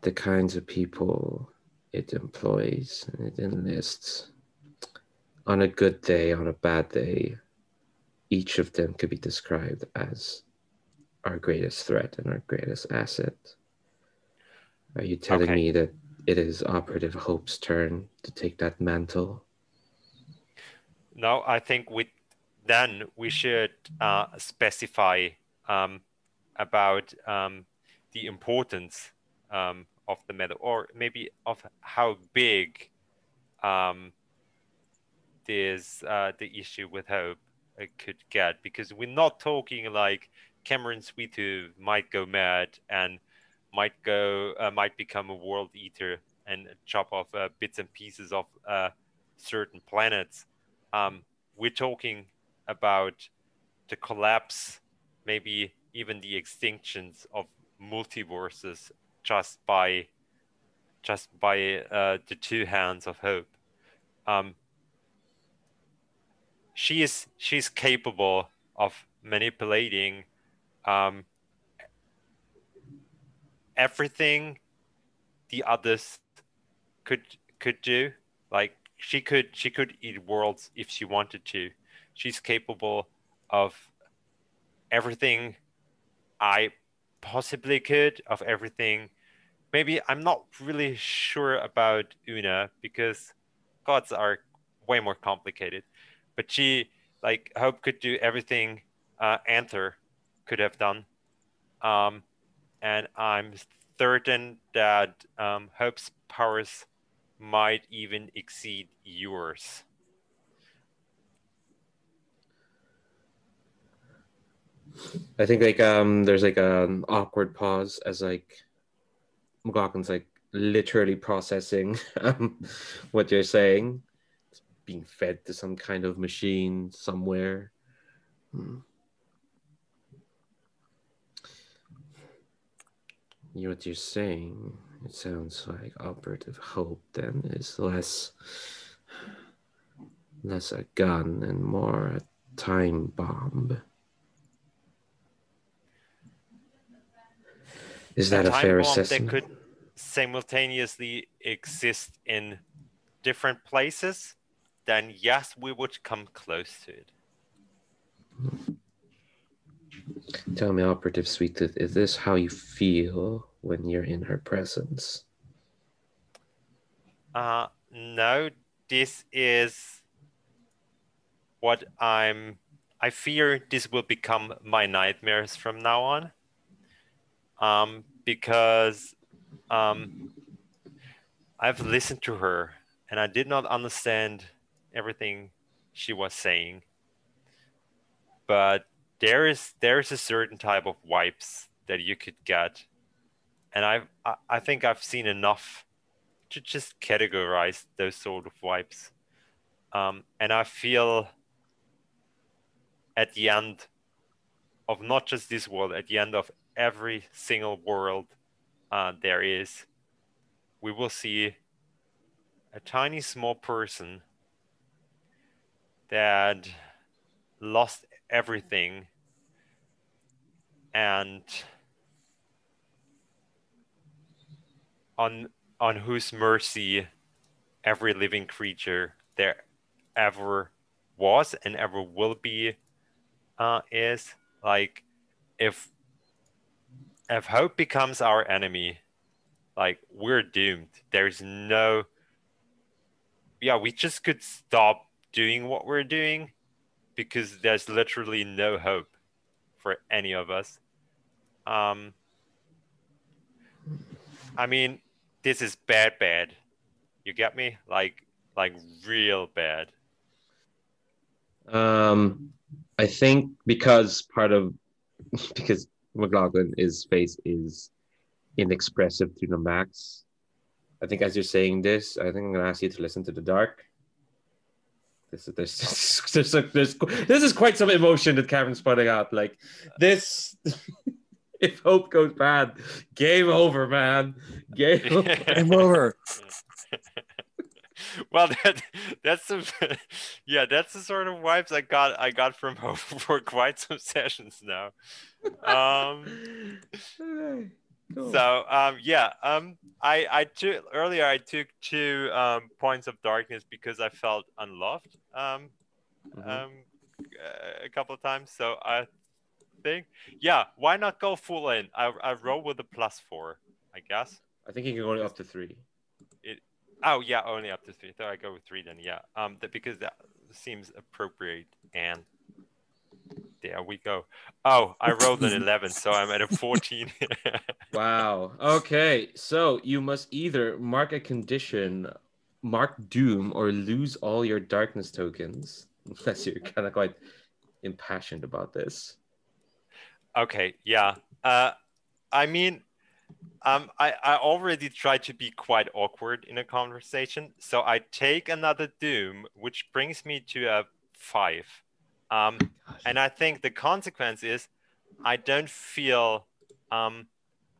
the kinds of people it employs and it enlists, on a good day, on a bad day, each of them could be described as our greatest threat and our greatest asset. Are you telling Okay. me that it is Operative Hope's turn to take that mantle? No, I think we then we should uh, specify um, about um, the importance um, of the medal, or maybe of how big um, this uh, the issue with hope uh, could get, because we're not talking like Cameron Sweet Tooth might go mad and might go uh, might become a world eater and chop off uh, bits and pieces of uh, certain planets. Um, we're talking about the collapse, maybe even the extinctions of multiverses just by just by uh, the two hands of hope. Um, she is she's capable of manipulating um, everything the others could could do. Like she could she could eat worlds if she wanted to. She's capable of everything I possibly could, of everything. Maybe I'm not really sure about Una because gods are way more complicated. But she like Hope could do everything uh, Anther could have done. Um, and I'm certain that um, Hope's powers might even exceed yours. I think like um there's like an awkward pause as like McLaughlin's like literally processing <laughs> um, what you're saying. It's being fed to some kind of machine somewhere. Hmm. You what you're saying, it sounds like operative hope then is less less a gun and more a time bomb. Is that a, time fair assessment? that could simultaneously exist in different places, then yes, we would come close to it. Tell me, Operative Sweet Tooth, is this how you feel when you're in her presence? Uh, no, this is what I'm. I fear this will become my nightmares from now on. Um, because um, I've listened to her and I did not understand everything she was saying. But there is there is a certain type of wipes that you could get, and I've I, I think I've seen enough to just categorize those sort of wipes. Um, and I feel at the end of not just this world, at the end of every single world uh, there is, we will see a tiny small person that lost everything and on on whose mercy every living creature there ever was and ever will be uh, is. Like if if hope becomes our enemy like we're doomed. There's no yeah we just could stop doing what we're doing because there's literally no hope for any of us. Um i mean this is bad bad. You get me? Like like real bad. Um, I think because part of <laughs> because McLaughlin is face is inexpressive to the max. I think as you're saying this, I think I'm gonna ask you to listen to the dark. This is there's <laughs> there's, there's, there's this is quite some emotion that Cameron's putting out. Like this, <laughs> if hope goes bad, game over, man. Game over. <laughs> Game over. well that that's the yeah that's the sort of vibes i got i got from hope for quite some sessions now um Cool. So um, yeah, um, I I took earlier I took two um, points of darkness because I felt unloved um, Mhm. um, a couple of times. So I think yeah, why not go full in? I I roll with a plus four, I guess. I think you can go up to three. Oh yeah, only up to three. So I go with three then. Yeah, um, that because that seems appropriate. And there we go. Oh, I <laughs> rolled an eleven, so I'm at a fourteen. <laughs> Wow. Okay. So you must either mark a condition, mark doom, or lose all your darkness tokens. <laughs> Unless you're kind of quite impassioned about this. okay, yeah. Uh, I mean, um, I I already tried to be quite awkward in a conversation, so I take another doom, which brings me to a five. Um, and I think the consequence is I don't feel um,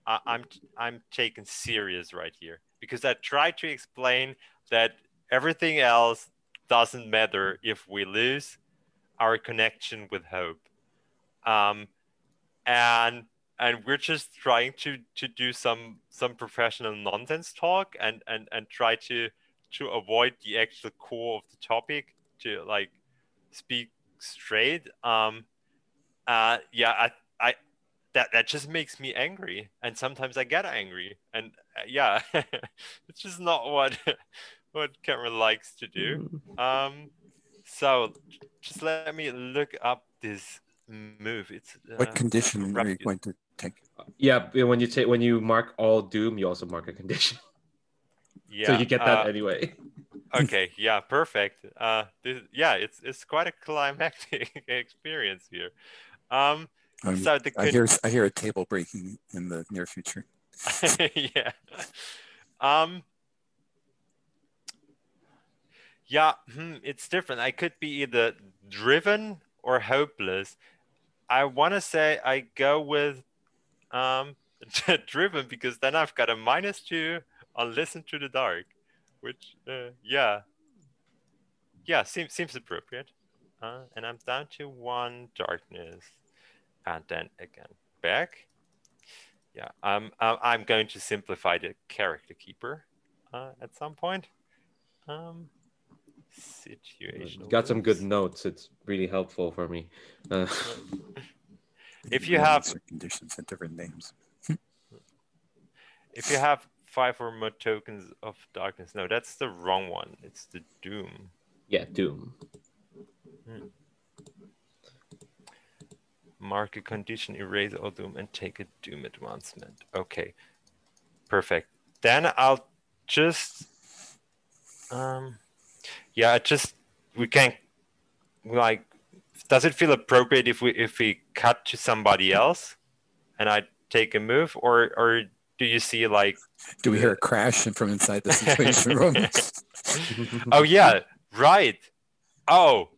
I, I'm I'm taken serious right here because I tried to explain that everything else doesn't matter if we lose our connection with hope, um, and and we're just trying to to do some some professional nonsense talk and and and try to to avoid the actual core of the topic to like speak straight um uh yeah i i that that just makes me angry and sometimes i get angry and uh, yeah <laughs> it's just not what <laughs> what cameron likes to do Mm. um so just let me look up this move it's uh, What condition are you going to take? Yeah, when you take when you mark all doom, you also mark a condition. <laughs> yeah so you get that uh, anyway. Okay yeah perfect uh this, yeah it's it's quite a climactic <laughs> experience here um Um, so the I hear I hear a table breaking in the near future. <laughs> yeah. Um. Yeah, hmm, it's different. I could be either driven or hopeless. I want to say I go with um <laughs> driven because then I've got a minus two on listen to the dark, which uh, yeah, yeah seems seems appropriate. Uh, and I'm down to one darkness, and then again back. Yeah, um, um, I'm going to simplify the character keeper uh, at some point. Um, situation. Got some good notes. It's really helpful for me. Uh, <laughs> If you have- conditions and different names. <laughs> If you have five or more tokens of darkness, no, that's the wrong one. It's the doom. yeah, doom. Mark a condition, erase all doom, and take a doom advancement. Okay, perfect. Then I'll just, um, yeah, I just we can't. like. Does it feel appropriate if we if we cut to somebody else, and I take a move, or or do you see like Do we hear a crash from inside the <laughs> situation room? <laughs> oh yeah. Right. Oh.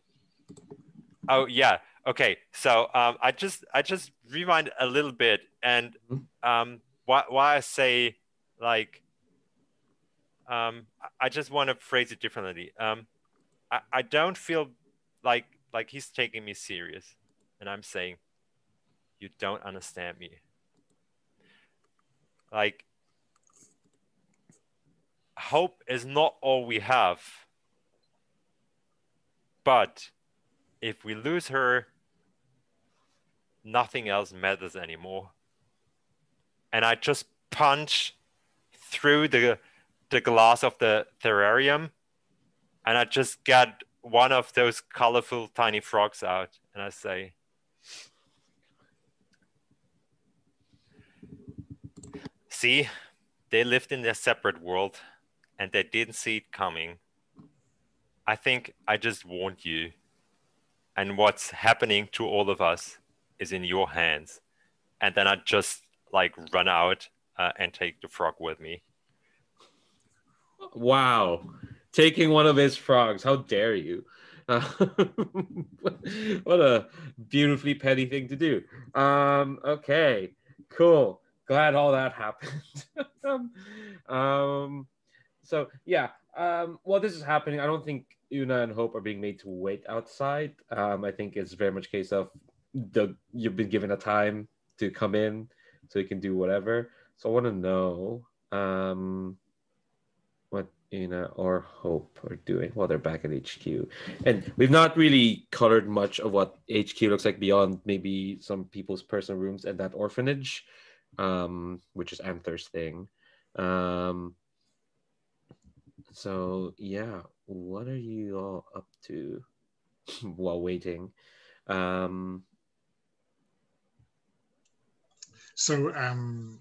Oh yeah. Okay. So um i just i just rewind a little bit and um why, why i say like um I- i just want to phrase it differently. Um I, I don't feel like like he's taking me serious and i'm saying you don't understand me like hope is not all we have. But if we lose her, nothing else matters anymore. And I just punch through the the glass of the terrarium and I just get one of those colorful tiny frogs out and I say See, they lived in their separate world and they didn't see it coming. I think I just warned you. And what's happening to all of us is in your hands. And then I just like run out uh, and take the frog with me. Wow. Taking one of his frogs. How dare you? Uh, <laughs> what a beautifully petty thing to do. Um, okay, cool. Glad all that happened. <laughs> um, um, so yeah, um, while this is happening, I don't think Una and Hope are being made to wait outside. Um, I think it's very much case of the you've been given a time to come in, so you can do whatever. So I want to know um, what Una or Hope are doing while they're back at HQ. And we've not really colored much of what HQ looks like beyond maybe some people's personal rooms and that orphanage, um, which is Anther's thing. Um, so yeah, what are you all up to <laughs> while waiting? Um, So um,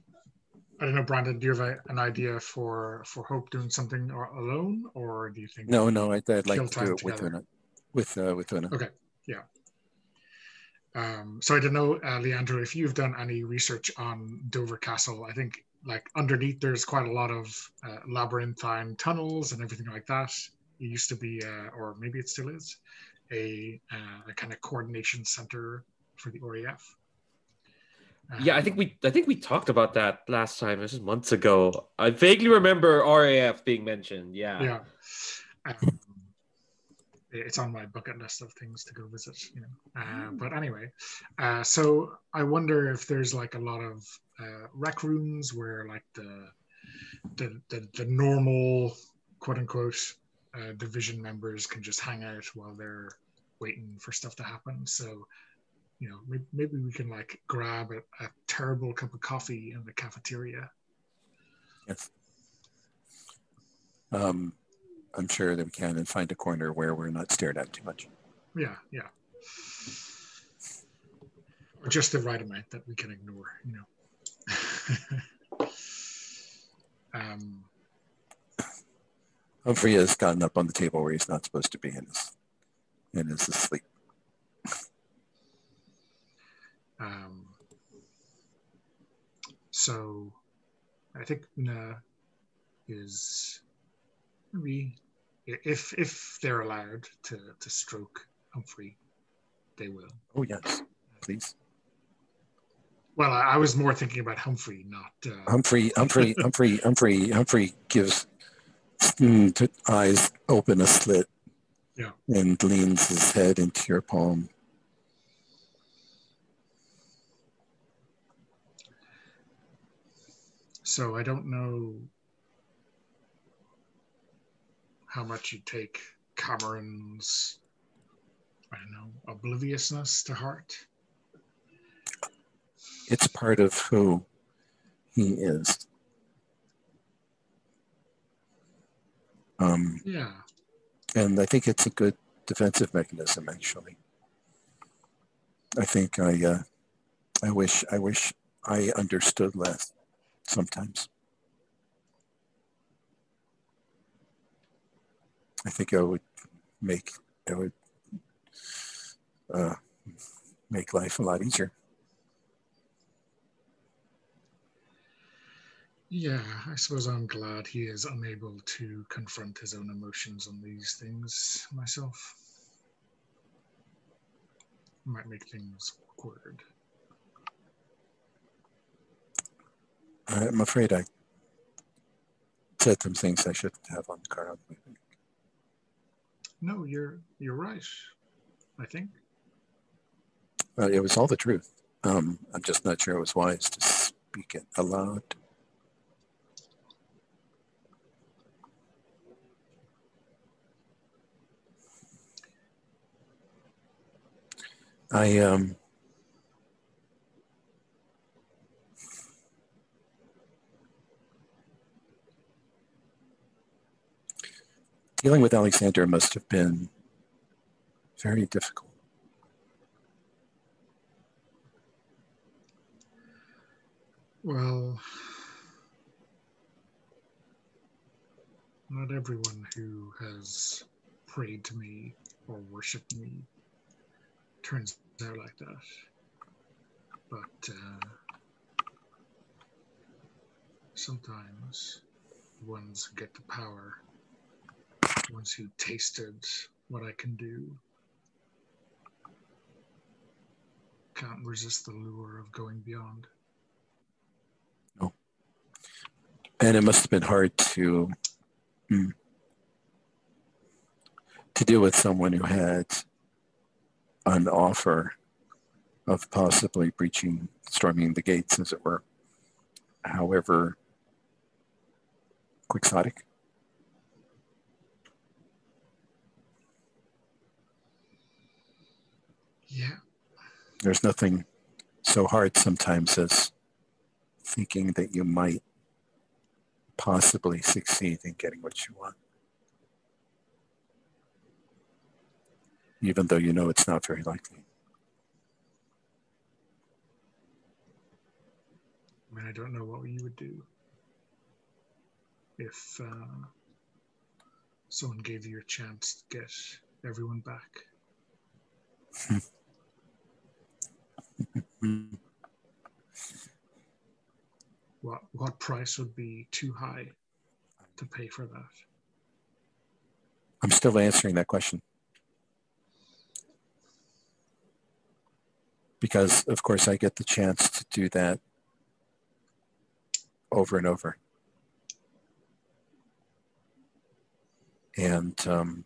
I don't know, Brandon. Do you have a, an idea for for Hope doing something or, alone, or do you think? No, no, I'd, I'd like to do it with. Una. With uh, with Una. Okay, yeah. Um, so I don't know, uh, Leandro, if you've done any research on Dover Castle. I think like underneath there's quite a lot of uh, labyrinthine tunnels and everything like that. It used to be, uh, or maybe it still is, a, uh, a kind of coordination center for the RAF. yeah, I Um, think we I think we talked about that last time. This is months ago. I vaguely remember RAF being mentioned. Yeah. yeah um, it's on my bucket list of things to go visit you know. Uh, but anyway uh, so i wonder if there's like a lot of uh, rec rooms where like the the the, the normal quote unquote uh, division members can just hang out while they're waiting for stuff to happen. So you know maybe, maybe we can like grab a, a terrible cup of coffee in the cafeteria. Yes. Um, I'm sure that we can and find a corner where we're not stared at too much. Yeah, yeah. Or just the right amount that we can ignore, you know. <laughs> um, Humphrey has gotten up on the table where he's not supposed to be and is, and is asleep. um, so I think Una is maybe if if they're allowed to to stroke Humphrey, they will. Oh yes, please. Well, I, I was more thinking about Humphrey, not uh, Humphrey, Humphrey, <laughs> Humphrey, Humphrey, Humphrey gives mm, eyes open a slit Yeah. and leans his head into your palm. So I don't know how much you take Cameron's, I don't know, obliviousness to heart. It's part of who he is. Um, Yeah. and I think it's a good defensive mechanism. Actually, I think I, uh, I wish, I wish I understood less sometimes. I think I would make, it would uh, make life a lot easier. Yeah, I suppose I'm glad he is unable to confront his own emotions on these things myself. Might make things awkward. I'm afraid I said some things I shouldn't have on the car. on the way back. No, you're you're right. I think. Uh, it was all the truth. Um, I'm just not sure it was wise to speak it aloud. I um, dealing with Alexander must have been very difficult. Well, not everyone who has prayed to me or worshipped me turns out like that. But uh, sometimes ones get the power, ones who tasted what I can do, can't resist the lure of going beyond. No. and it must have been hard to mm, to deal with someone who had an offer of possibly breaching storming the gates as it were however quixotic. Yeah. There's nothing so hard sometimes as thinking that you might possibly succeed in getting what you want. Even though you know it's not very likely. I mean, I don't know what you would do if uh, someone gave you a chance to get everyone back. <laughs> what what price would be too high to pay for that? I'm still answering that question. Because, of course, I get the chance to do that over and over. And um,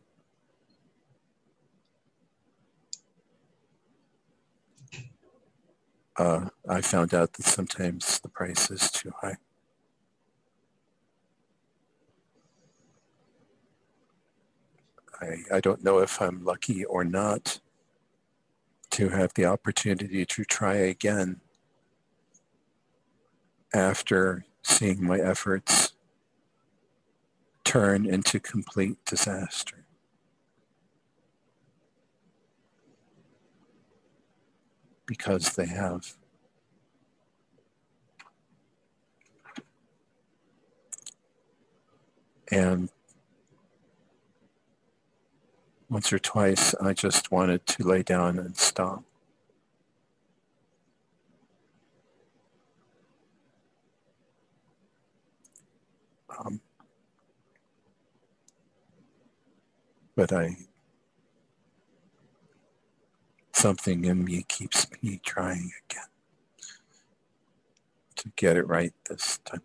uh, I found out that sometimes the price is too high. I, I don't know if I'm lucky or not to have the opportunity to try again after seeing my efforts turn into complete disaster. Because they have. And once or twice, I just wanted to lay down and stop. Um, but I, something in me keeps me trying again to get it right this time.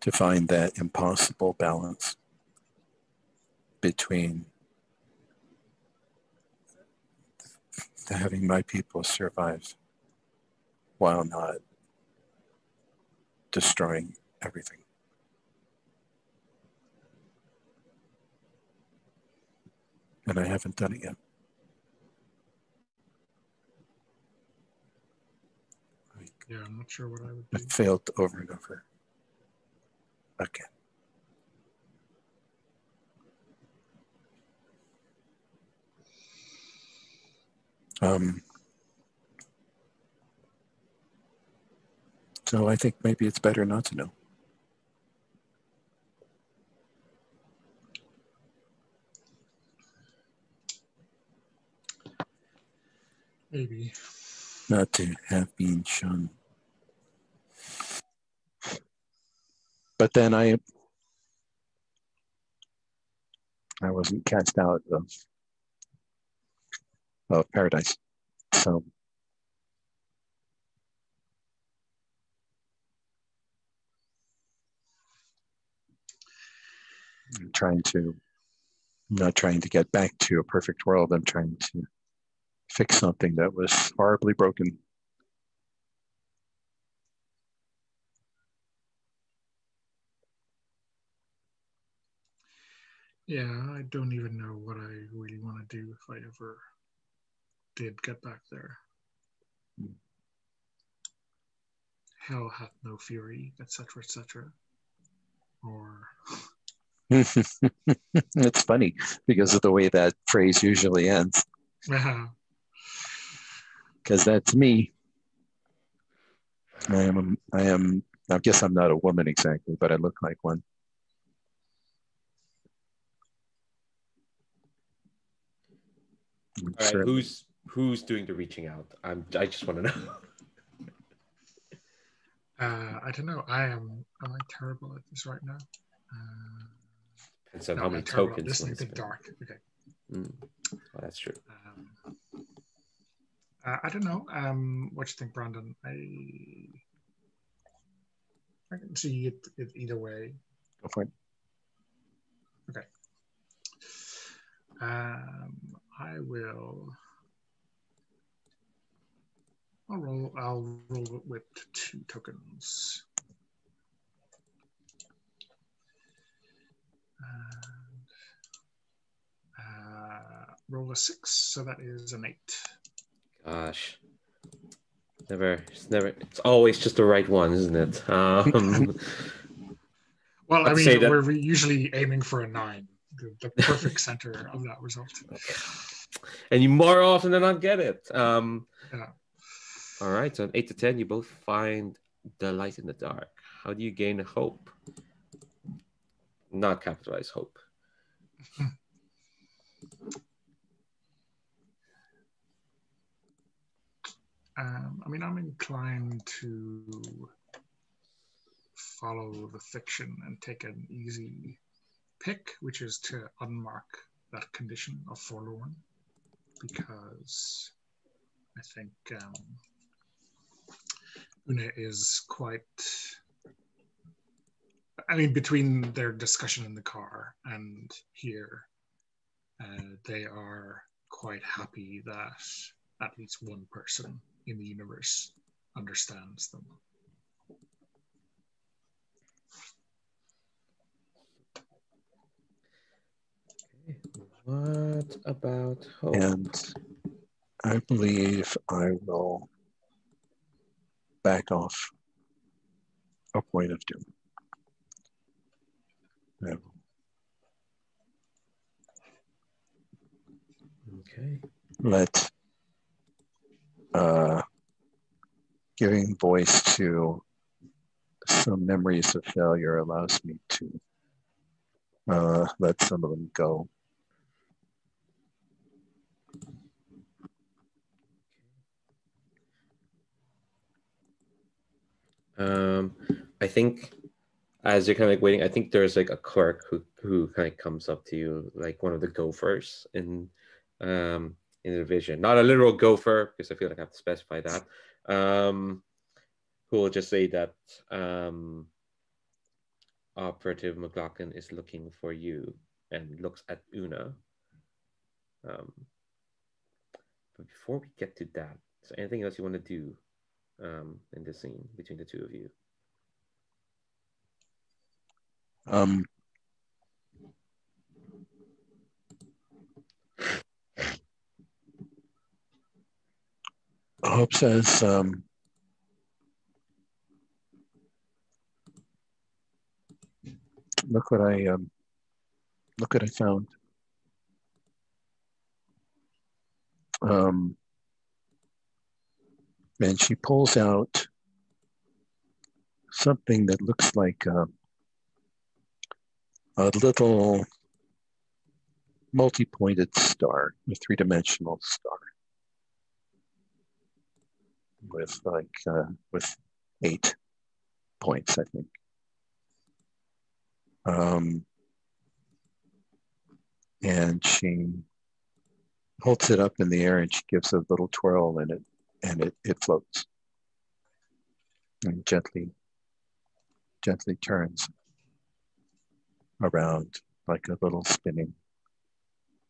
To find that impossible balance between having my people survive while not destroying everything. And I haven't done it yet. Yeah, I'm not sure what I would I failed over and over again. Um, so I think maybe it's better not to know. Maybe. Not to have been shown. But then I I wasn't cast out of, of paradise. So I'm trying to I'm not trying to get back to a perfect world. I'm trying to fix something that was horribly broken. Yeah, I don't even know what I really want to do if I ever did get back there. Hmm. Hell hath no fury, etc., etc. Or <laughs> it's funny because of the way that phrase usually ends. <laughs> uh, because that's me. I am. I am. I guess I'm not a woman exactly, but I look like one. I'm All right, sure- who's who's doing the reaching out? I'm. I just want to know. <laughs> uh, I don't know. I am. Am I terrible at this right now? Uh, Depends on no, how I'm many tokens. listening one to dark. Okay. Mm. Well, that's true. Um, uh, I don't know. Um, what you think, Brandon? I I can see it, it either way. Go for it. Um, I will. I'll roll. I'll roll it with two tokens. And, uh, roll a six, so that is an eight. Gosh. Never, it's never, it's always just the right one, isn't it? Um, <laughs> Well, I mean, that- we're usually aiming for a nine, the, the perfect center of that result. <laughs> and you more often than not get it. Um, Yeah. All right, so an eight to ten, you both find the light in the dark. How do you gain hope? Not capitalize hope. <laughs> Um, I mean, I'm inclined to follow the fiction and take an easy pick, which is to unmark that condition of forlorn, because I think um, Una is quite. I mean, between their discussion in the car and here, uh, they are quite happy that at least one person in the universe understands them. What about hope? And I believe I will back off a point of doom. I will Okay. let uh, giving voice to some memories of failure allows me to uh, let some of them go. Um, I think as you're kind of like waiting, I think there's like a clerk who who kind of comes up to you, like one of the gophers in um in the division, not a literal gopher because I feel like I have to specify that. Um, who will just say that um, Operative McLaughlin is looking for you and looks at Una. Um, but before we get to that, is there anything else you want to do um, in this scene between the two of you? Um, Hope says, um, look what I, um, look what I found. Um, and she pulls out something that looks like uh, a little multi-pointed star, a three-dimensional star with like uh, with eight points, I think. Um, and she holds it up in the air and she gives a little twirl in it and it, it floats and gently gently turns around like a little spinning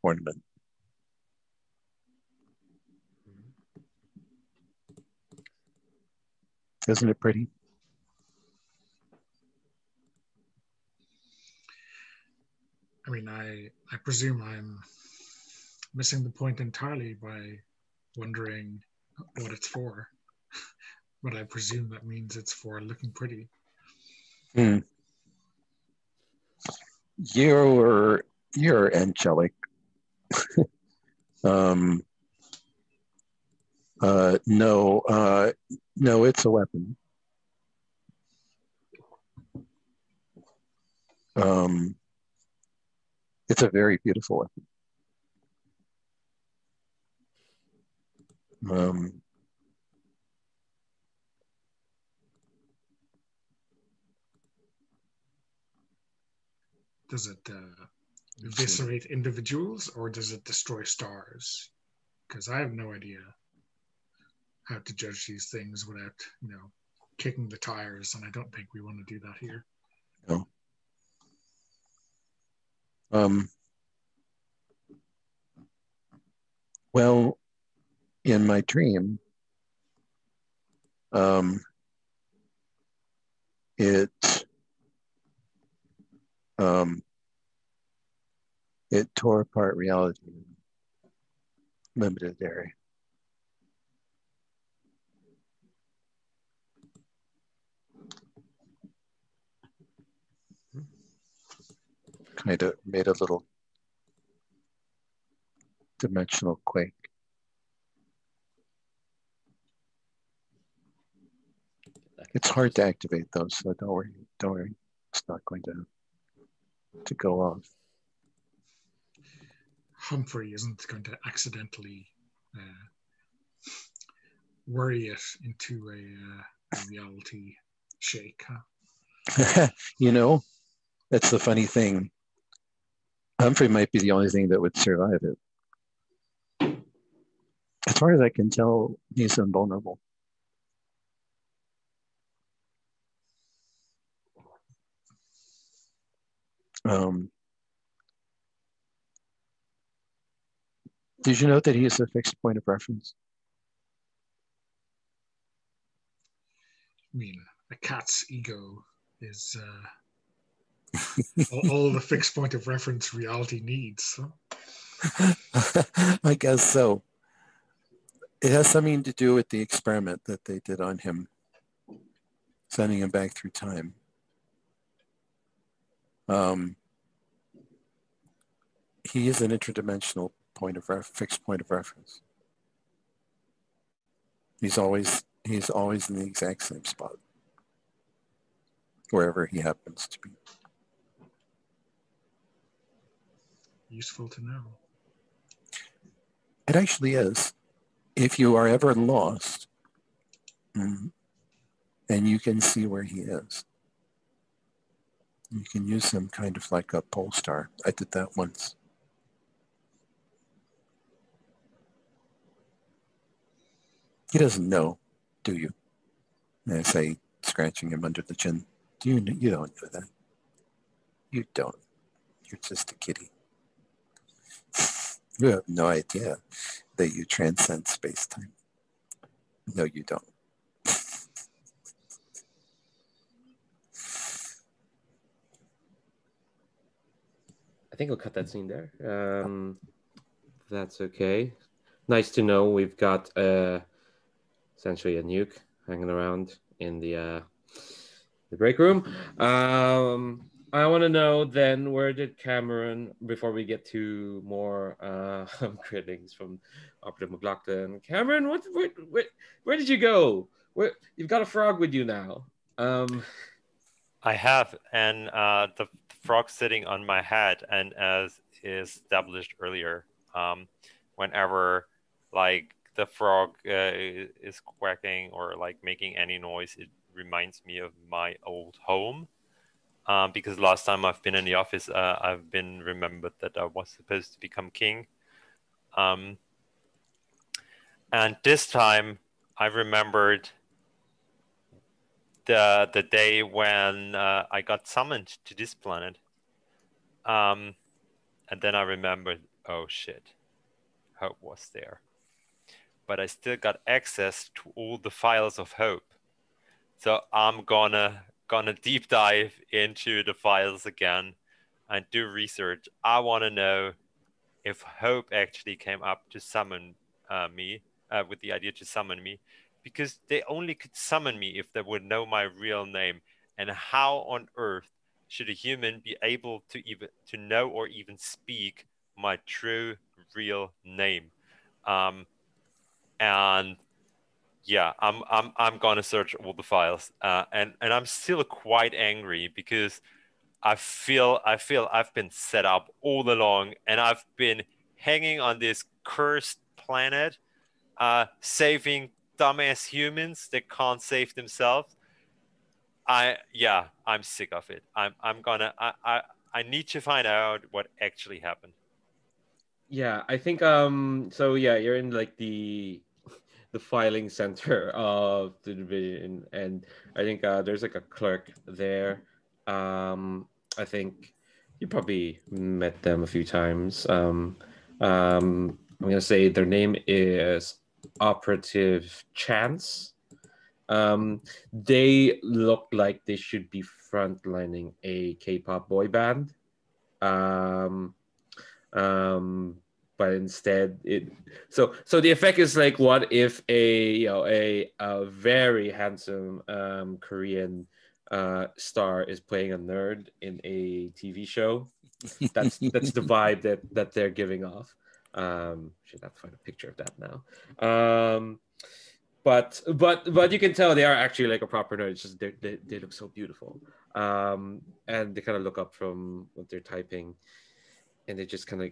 ornament. Isn't it pretty? I mean, I I presume I'm missing the point entirely by wondering what it's for. <laughs> but I presume that means it's for looking pretty. Hmm. You're you're angelic. <laughs> um, uh, no, uh, no, it's a weapon. Um, it's a very beautiful weapon. Um, Does it uh, eviscerate individuals or does it destroy stars? Because I have no idea how to judge these things without, you know, kicking the tires, and I don't think we want to do that here. Um, well, in my dream, um, it um, it tore apart reality limited area. Kind of made a little dimensional quake. It's hard to activate those, so don't worry. Don't worry. It's not going to to go off. Humphrey isn't going to accidentally uh, worry it into a, uh, a reality shake. Huh? <laughs> you know, that's the funny thing. Humphrey might be the only thing that would survive it. As far as I can tell, he's invulnerable. Um, did you know that he is a fixed point of reference? I mean, a cat's ego is uh, all, all the fixed point of reference reality needs. <laughs> I guess so. It has something to do with the experiment that they did on him, sending him back through time. Um, he is an interdimensional point of ref, fixed point of reference. He's always he's always in the exact same spot, wherever he happens to be. Useful to know. It actually is. If you are ever lost, mm, and you can see where he is, you can use him kind of like a pole star. I did that once. He doesn't know, do you? And I say, scratching him under the chin. Do you? You don't know that. You don't. You're just a kitty. You have no idea that you transcend space time. No, you don't. I think we'll cut that scene there. Um, that's okay. Nice to know we've got uh, essentially a nuke hanging around in the uh, the break room. Um, I want to know then where did Cameron, before we get to more uh, <laughs> critics from Operative McLaughlin, Cameron, what, where, where, where did you go? Where, you've got a frog with you now. Um, I have, and uh, the frog sitting on my head, and as is established earlier, um, whenever like the frog uh, is quacking or like making any noise, it reminds me of my old home. Um, because last time I've been in the office, uh, I've been remembered that I was supposed to become king. Um, and this time I remembered the the day when uh, I got summoned to this planet. Um, and then I remembered, oh shit, Hope was there. But I still got access to all the files of Hope. So I'm gonna gonna deep dive into the files again and do research. I want to know if Hope actually came up to summon uh, me uh, with the idea to summon me because they only could summon me if they would know my real name. And how on earth should a human be able to even to know or even speak my true real name? Um, and yeah, I'm I'm I'm gonna search all the files, uh, and and I'm still quite angry because I feel I feel I've been set up all along, and I've been hanging on this cursed planet, uh, saving dumbass humans that can't save themselves. I yeah, I'm sick of it. I'm I'm gonna I I, I need to find out what actually happened. Yeah, I think um so yeah, you're in like the the filing center <laughs> of the division and I think uh there's like a clerk there. Um I think you probably met them a few times. Um um I'm gonna say their name is operative chance Um, they look like they should be frontlining a K-pop boy band. Um, um, but instead it so so the effect is like what if a you know a, a very handsome um, Korean uh, star is playing a nerd in a TV show. That's that's the vibe that that they're giving off. Um, should have to find a picture of that now. Um, but but but you can tell they are actually like a proper nerd. It's just they they look so beautiful. Um, and they kind of look up from what they're typing, and they just kind of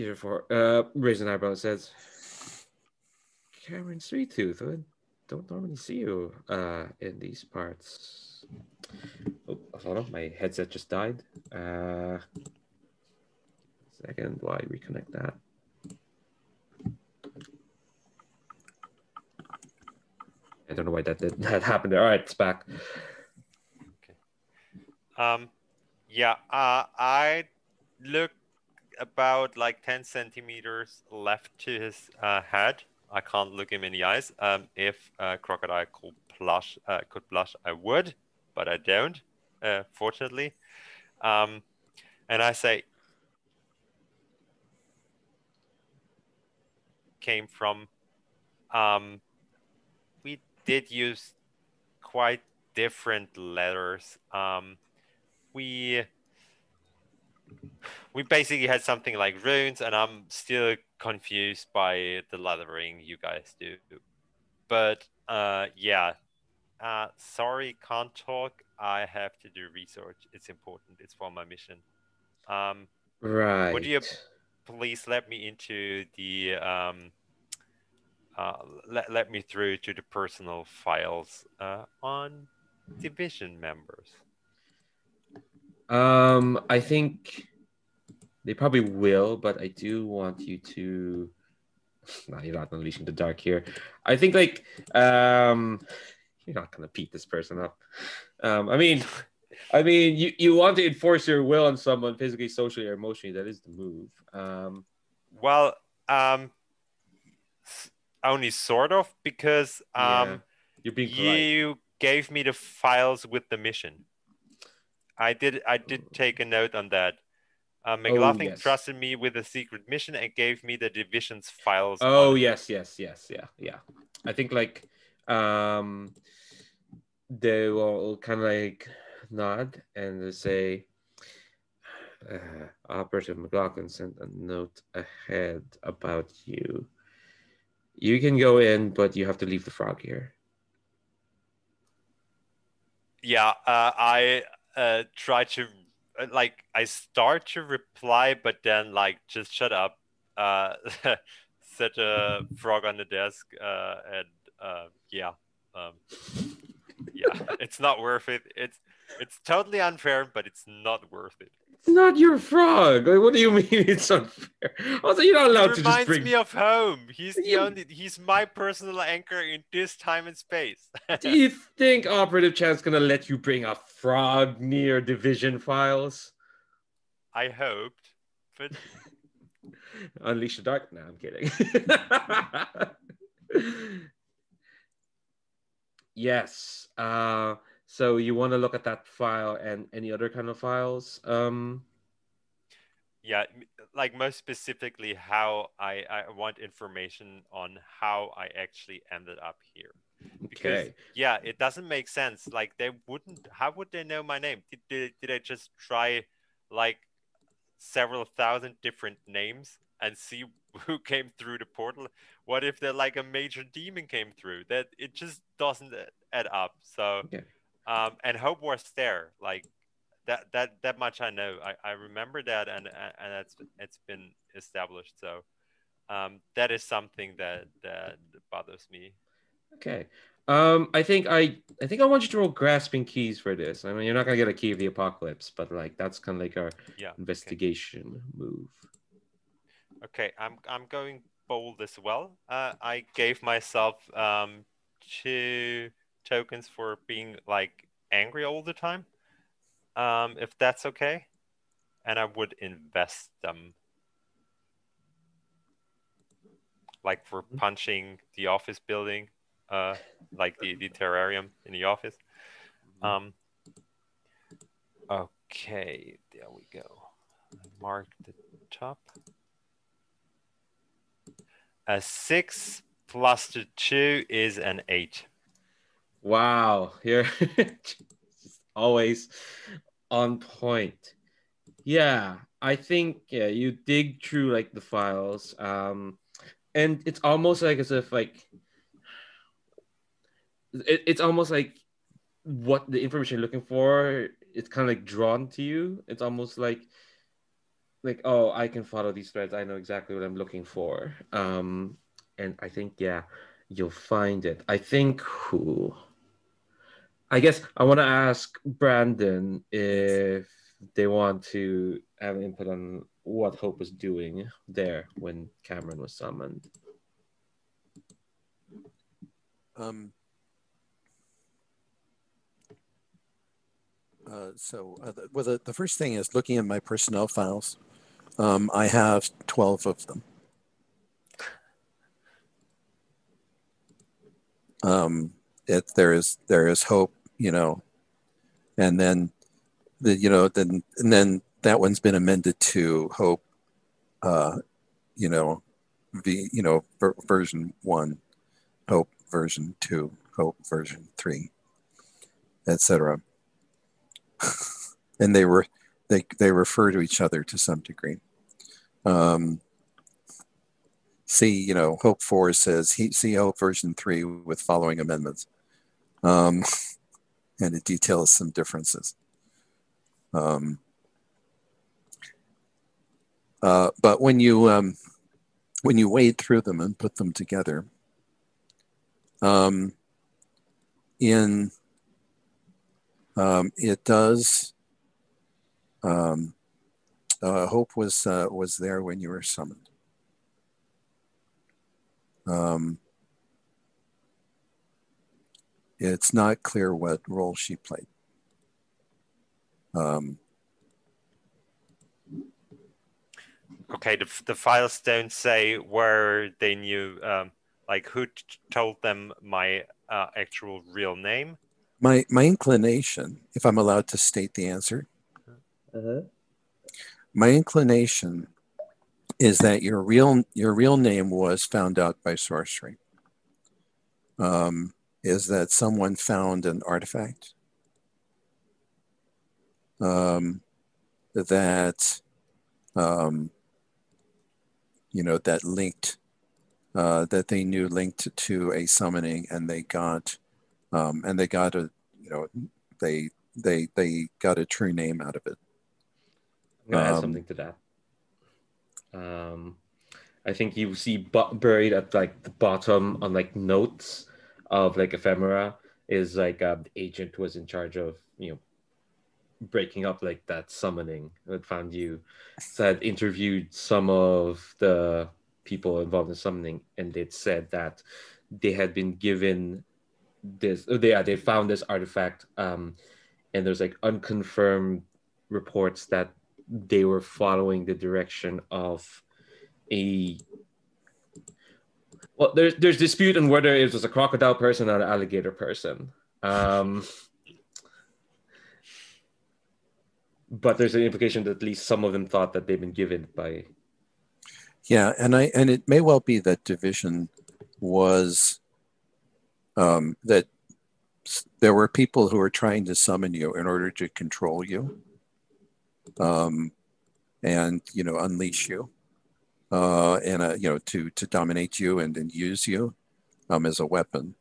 either for uh raise an eyebrow and says, "Cameron Sweet Tooth, I don't normally see you uh in these parts." Oh, hold on, my headset just died. Uh, second, why reconnect that? I don't know why that did, <laughs> that happened. All right, it's back. Okay. Um, yeah, uh, I look about like 10 centimeters left to his uh, head. I can't look him in the eyes. Um, if uh, crocodile could blush, uh, could blush, I would, but I don't, uh, fortunately. Um, and I say, came from um, we did use quite different letters. Um, we we basically had something like runes, and I'm still confused by the lettering you guys do. But uh, yeah, uh, sorry, can't talk. I have to do research. It's important. It's for my mission. Um, right. Would you please let me into the um, uh, let, let me through to the personal files uh, on division members. Um, I think they probably will, but I do want you to. <sighs> No, you're not unleashing the dark here. I think like um, you're not gonna beat this person up. Um, I mean, <laughs> I mean, you, you want to enforce your will on someone physically, socially, or emotionally. That is the move. Um, well, um, only sort of because um, yeah. you gave me the files with the mission. I did. I did take a note on that. Uh, McLaughlin oh, yes. trusted me with a secret mission and gave me the division's files. Oh yes, yes, yes, yeah, yeah. I think like um, they will kind of like nod and they say, uh, Operative McLaughlin sent a note ahead about you. You can go in, but you have to leave the frog here. Yeah, uh, I uh, try to like I start to reply, but then like just shut up. Uh, <laughs> set a frog on the desk, uh, and uh, yeah, um, yeah, <laughs> it's not worth it. It's it's totally unfair, but it's not worth it. It's not your frog. Like, what do you <laughs> mean it's unfair? Also, you're not allowed to just bring. Reminds me of home. He's the only. He's my personal anchor in this time and space. do <laughs> you think Operative Chan's gonna let you bring a frog near division files? I hoped, but <laughs> unleash the dark. No, I'm kidding. yes. Uh, so you want to look at that file and any other kind of files? Um, yeah, like most specifically, how I, I want information on how I actually ended up here. Because okay. yeah, it doesn't make sense. Like they wouldn't. How would they know my name? Did did, did I just try like several thousand different names and see <laughs> who came through the portal? What if they're like a major demon came through? That it just doesn't add up. So. Okay um, and hope was there. Like that that that much I know. I, I remember that, and and it's it's been established. So um, that is something that that bothers me. Okay. Um, I think I I think I want you to roll grasping keys for this. I mean, you're not gonna get a key of the apocalypse, but like that's kind of like our yeah, investigation okay. move. Okay, I'm I'm going bold as well. Uh, I gave myself um, two tokens for being like angry all the time. Um, if that's okay, and I would invest them, like for mm-hmm. punching the office building. uh, like the, the terrarium in the office. Um, okay, there we go. Mark the top. A six plus the two is an eight. Wow, you're <laughs> always on point. Yeah, I think yeah, you dig through like the files, um, and it's almost like as if like it, it's almost like what the information you're looking for. It's kind of like drawn to you. It's almost like like oh, I can follow these threads. I know exactly what I'm looking for. Um, and I think yeah, you'll find it. I think who. I guess I want to ask Brandon if they want to have input on what Hope was doing there when Cameron was summoned. Um, uh, so, uh, the, well, the, the first thing is looking at my personnel files. Um, I have 12 of them. Um, it, there is there is hope, you know, and then the you know then and then that one's been amended to hope uh you know the you know ver- version 1 hope version 2 hope version 3 etc <laughs> and they were they they refer to each other to some degree. Um see you know hope 4 says he see hope version 3 with following amendments. Um <laughs> and it details some differences um, uh, but when you um, when you wade through them and put them together, um, in um, it does. Um, uh, Hope was uh, was there when you were summoned. It's not clear what role she played. Um, okay, the, the files don't say where they knew, um, like who t- told them my uh, actual real name. My my inclination, if I'm allowed to state the answer, Uh-huh. my inclination is that your real your real name was found out by sorcery. Um, is that someone found an artifact um, that um, you know that linked uh, that they knew linked to a summoning, and they got um, and they got a you know they they they got a true name out of it. I'm gonna add Um, something to that. Um, I think you see bu- buried at like the bottom on like notes of like ephemera is like uh, the agent was in charge of you know breaking up like that summoning that found you. So I'd interviewed some of the people involved in summoning, and they'd said that they had been given this. oh, They yeah, they found this artifact, um, and there's like unconfirmed reports that they were following the direction of a well there's there's dispute on whether it was a crocodile person or an alligator person. Um but there's an implication that at least some of them thought that they've been given by Yeah, and I and it may well be that division was um, that there were people who were trying to summon you in order to control you, um, and you know unleash you, uh, and uh, you know to to dominate you and, and use you um, as a weapon.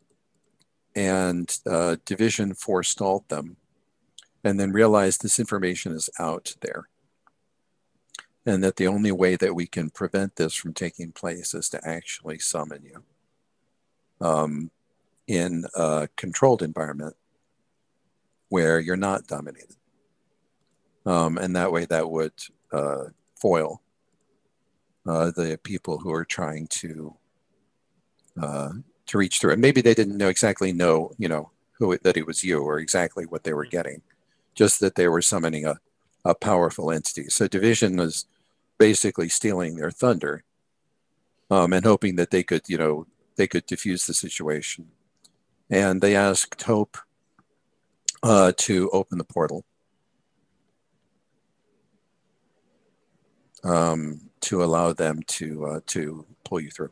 And uh, division forestalled them, and then realized this information is out there and that the only way that we can prevent this from taking place is to actually summon you um, in a controlled environment where you're not dominated. Um, and that way, that would uh, foil uh, the people who are trying to uh, to reach through. And maybe they didn't know exactly know, you know, who it, that it was you or exactly what they were getting, just that they were summoning a a powerful entity. So division was basically stealing their thunder um, and hoping that they could, you know, they could diffuse the situation and they asked Hope uh, to open the portal um, to allow them to uh, to pull you through.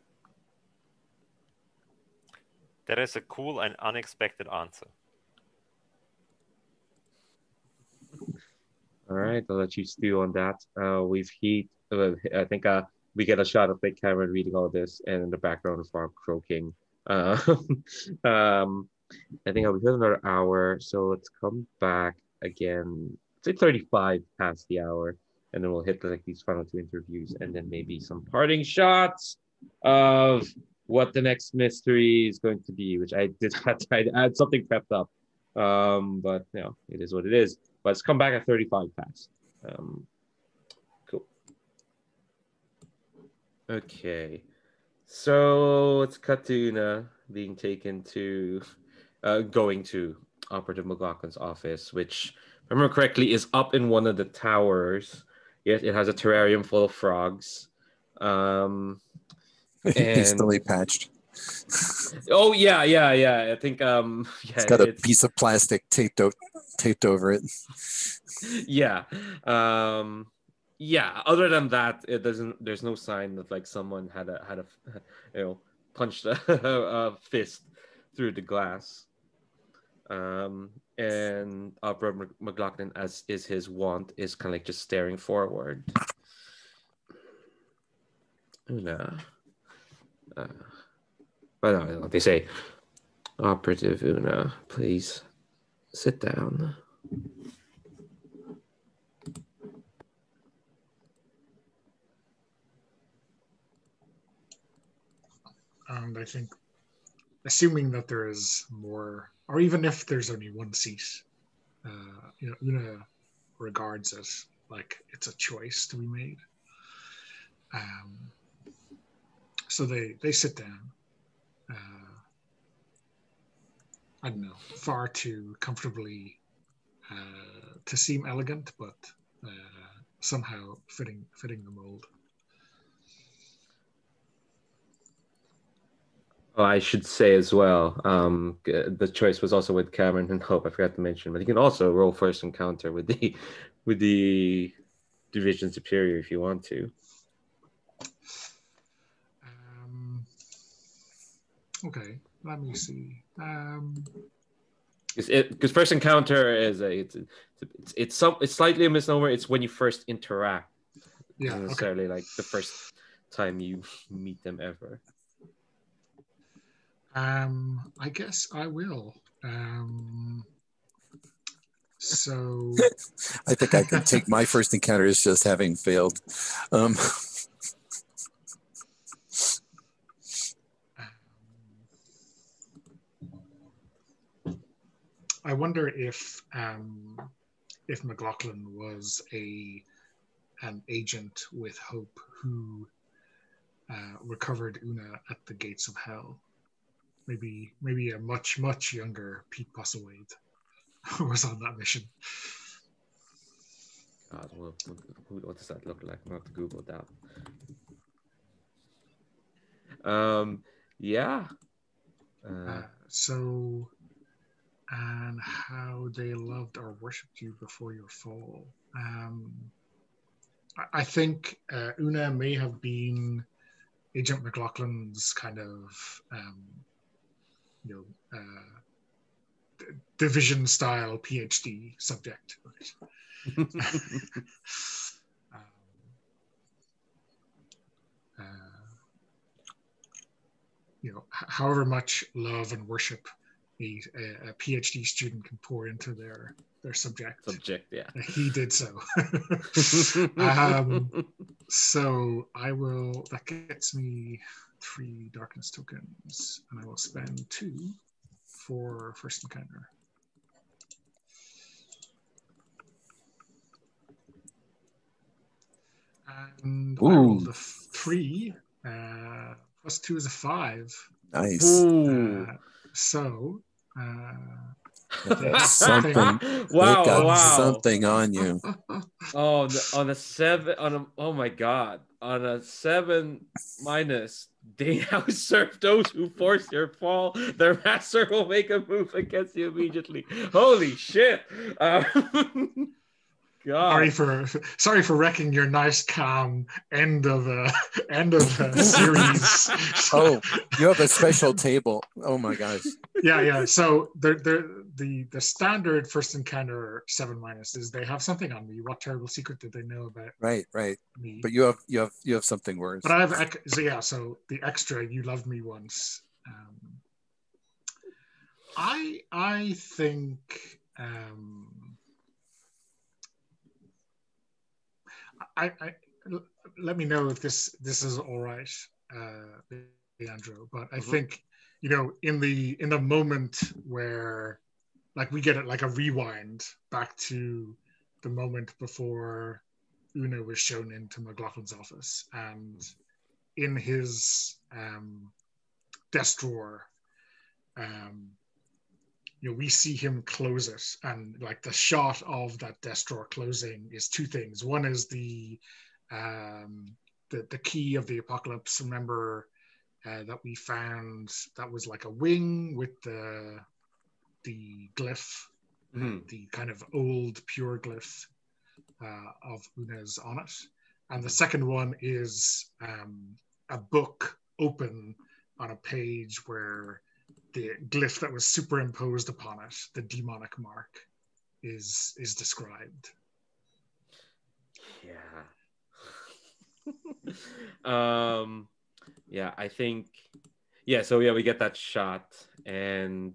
That is a cool and unexpected answer. All right, I'll let you stew on that. Uh, we've heat. Uh, I think uh, we get a shot of Nick Cameron reading all this, and in the background is Farm croaking. <laughs> Uh, um, I think I'll be here another hour, so let's come back again. Say 35 past the hour, and then we'll hit like these final two interviews, and then maybe some parting shots of what the next mystery is going to be, which I did <laughs> have to I had something prepped up. Um, but you know, it is what it is. But let's come back at 35 past. Um, cool. Okay. So let's cut to Una being taken to uh, going to Operative McLaughlin's office, which, remember correctly, is up in one of the towers. Yes, it has a terrarium full of frogs. Um, <laughs> Hastily patched. oh yeah, yeah, yeah. I think um, <laughs> yeah, It's got a piece of plastic taped o- taped over it. <laughs> yeah um yeah other than that it doesn't there's no sign that like someone had a had a you know punched a, a fist through the glass um and opera mclaughlin as is his wont is kind of like just staring forward. Una. Uh, but no, they say operative una please sit down. And I think, assuming that there is more, or even if there's only one seat, uh, you know, Una regards it like it's a choice to be made. Um, so they they sit down. Uh, I don't know, far too comfortably uh, to seem elegant, but uh, somehow fitting fitting the mold. Oh, I should say as well, um, the choice was also with Cameron and Hope. I forgot to mention, but you can also roll first encounter with the <laughs> with the division superior if you want to. Um, okay, let me see. Um, Because first encounter is a it's it's it's some it's slightly a misnomer. It's when you first interact, yeah, not okay. necessarily like the first time you meet them ever. Um, I guess I will. Um, so <laughs> I think I can take my first encounter as just having failed. Um, I wonder if um, if McLaughlin was a an agent with Hope who uh, recovered Una at the gates of hell. Maybe maybe a much much younger Pete Postlethwaite <laughs> was on that mission. God, what, what, what does that look like? I'm gonna have to Google that. Um, yeah. Uh, Uh, so, and how they loved or worshipped you before your fall. Um, I, I think uh, Una may have been Agent McLaughlin's kind of, um, you know, uh, d- division style PhD subject. Right? <laughs> um, uh, you know, however much love and worship a, a, a PhD student can pour into their their subject, subject, yeah. <laughs> he did so. <laughs> um, so I will. That gets me three darkness tokens, and I will spend two for first encounter. And I rolled a f- three. Uh, plus two is a five. nice. Ooh. Uh, so, uh, <laughs> something. <laughs> wow! Got wow! something on you. <laughs> Oh, the, on a seven, on a oh my god, on a seven minus They now <laughs> serve those who force their fall. Their master will make a move against you immediately. Holy shit! Uh, <laughs> God. Sorry for sorry for wrecking your nice calm end of a end of a series. <laughs> <laughs> Oh, you have a special table. Oh my gosh. yeah, yeah. So the the the the standard first encounter seven minus is they have something on me. What terrible secret did they know about Right, right. me? But you have you have you have something worse. But I have ec- so yeah. So the extra you loved me once. Um, I I think um, I, I let me know if this this is all right, uh, Leandro. But I Mhm. think you know in the in the moment where like we get it like a rewind back to the moment before Una was shown into McLaughlin's office and in his um, desk drawer, um, you know, we see him close it, and like the shot of that desk drawer closing is two things. One is the um, the the key of the apocalypse. Remember uh, that we found that was like a wing with the the glyph Mhm. the kind of old pure glyph uh, of Una's on it. And the second one is um, a book open on a page where the glyph that was superimposed upon it, the demonic mark, is is described. Yeah. <laughs> um yeah, I think yeah, so yeah, we get that shot and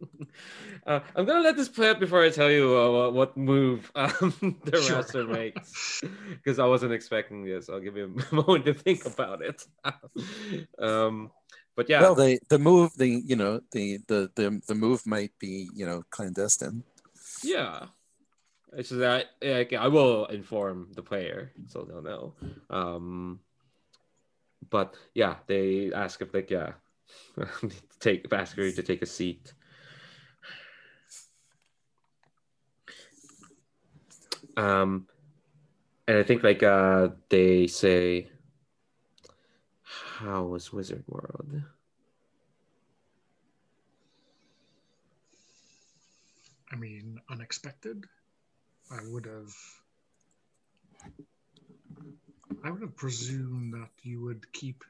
<laughs> uh, I'm gonna let this play out before I tell you uh, what, move <laughs> um, the Sure. wrestler makes because I wasn't expecting this. I'll give you a moment to think about it. um, but yeah, Well, the the move, the you know, the the the the move might be you know clandestine. Yeah. Just that like, I will inform the player so they'll know. Um, but yeah, they ask if like yeah, <laughs> take ask her to take a seat. Um, and I think like uh they say, how was Wizard World? I mean, unexpected. I would have. I would have presumed that you would keep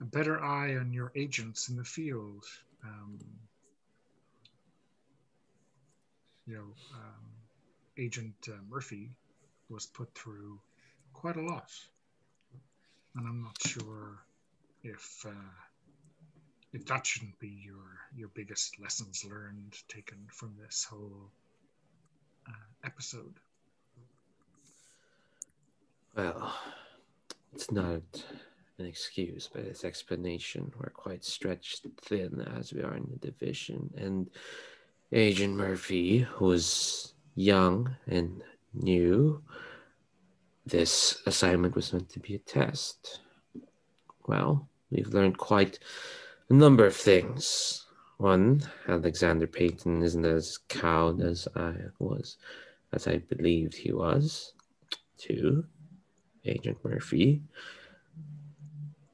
a better eye on your agents in the field. Um, you know, um, Agent uh, Murphy was put through quite a lot, and I'm not sure if uh, if that shouldn't be your your biggest lessons learned taken from this whole uh, episode. Well, it's not an excuse, but it's explanation. We're quite stretched thin as we are in the division. And Agent Murphy was young and new. This assignment was meant to be a test. Well, we've learned quite a number of things. One, Alexander Payton isn't as cowed as I was, as I believed he was. Two, Agent Murphy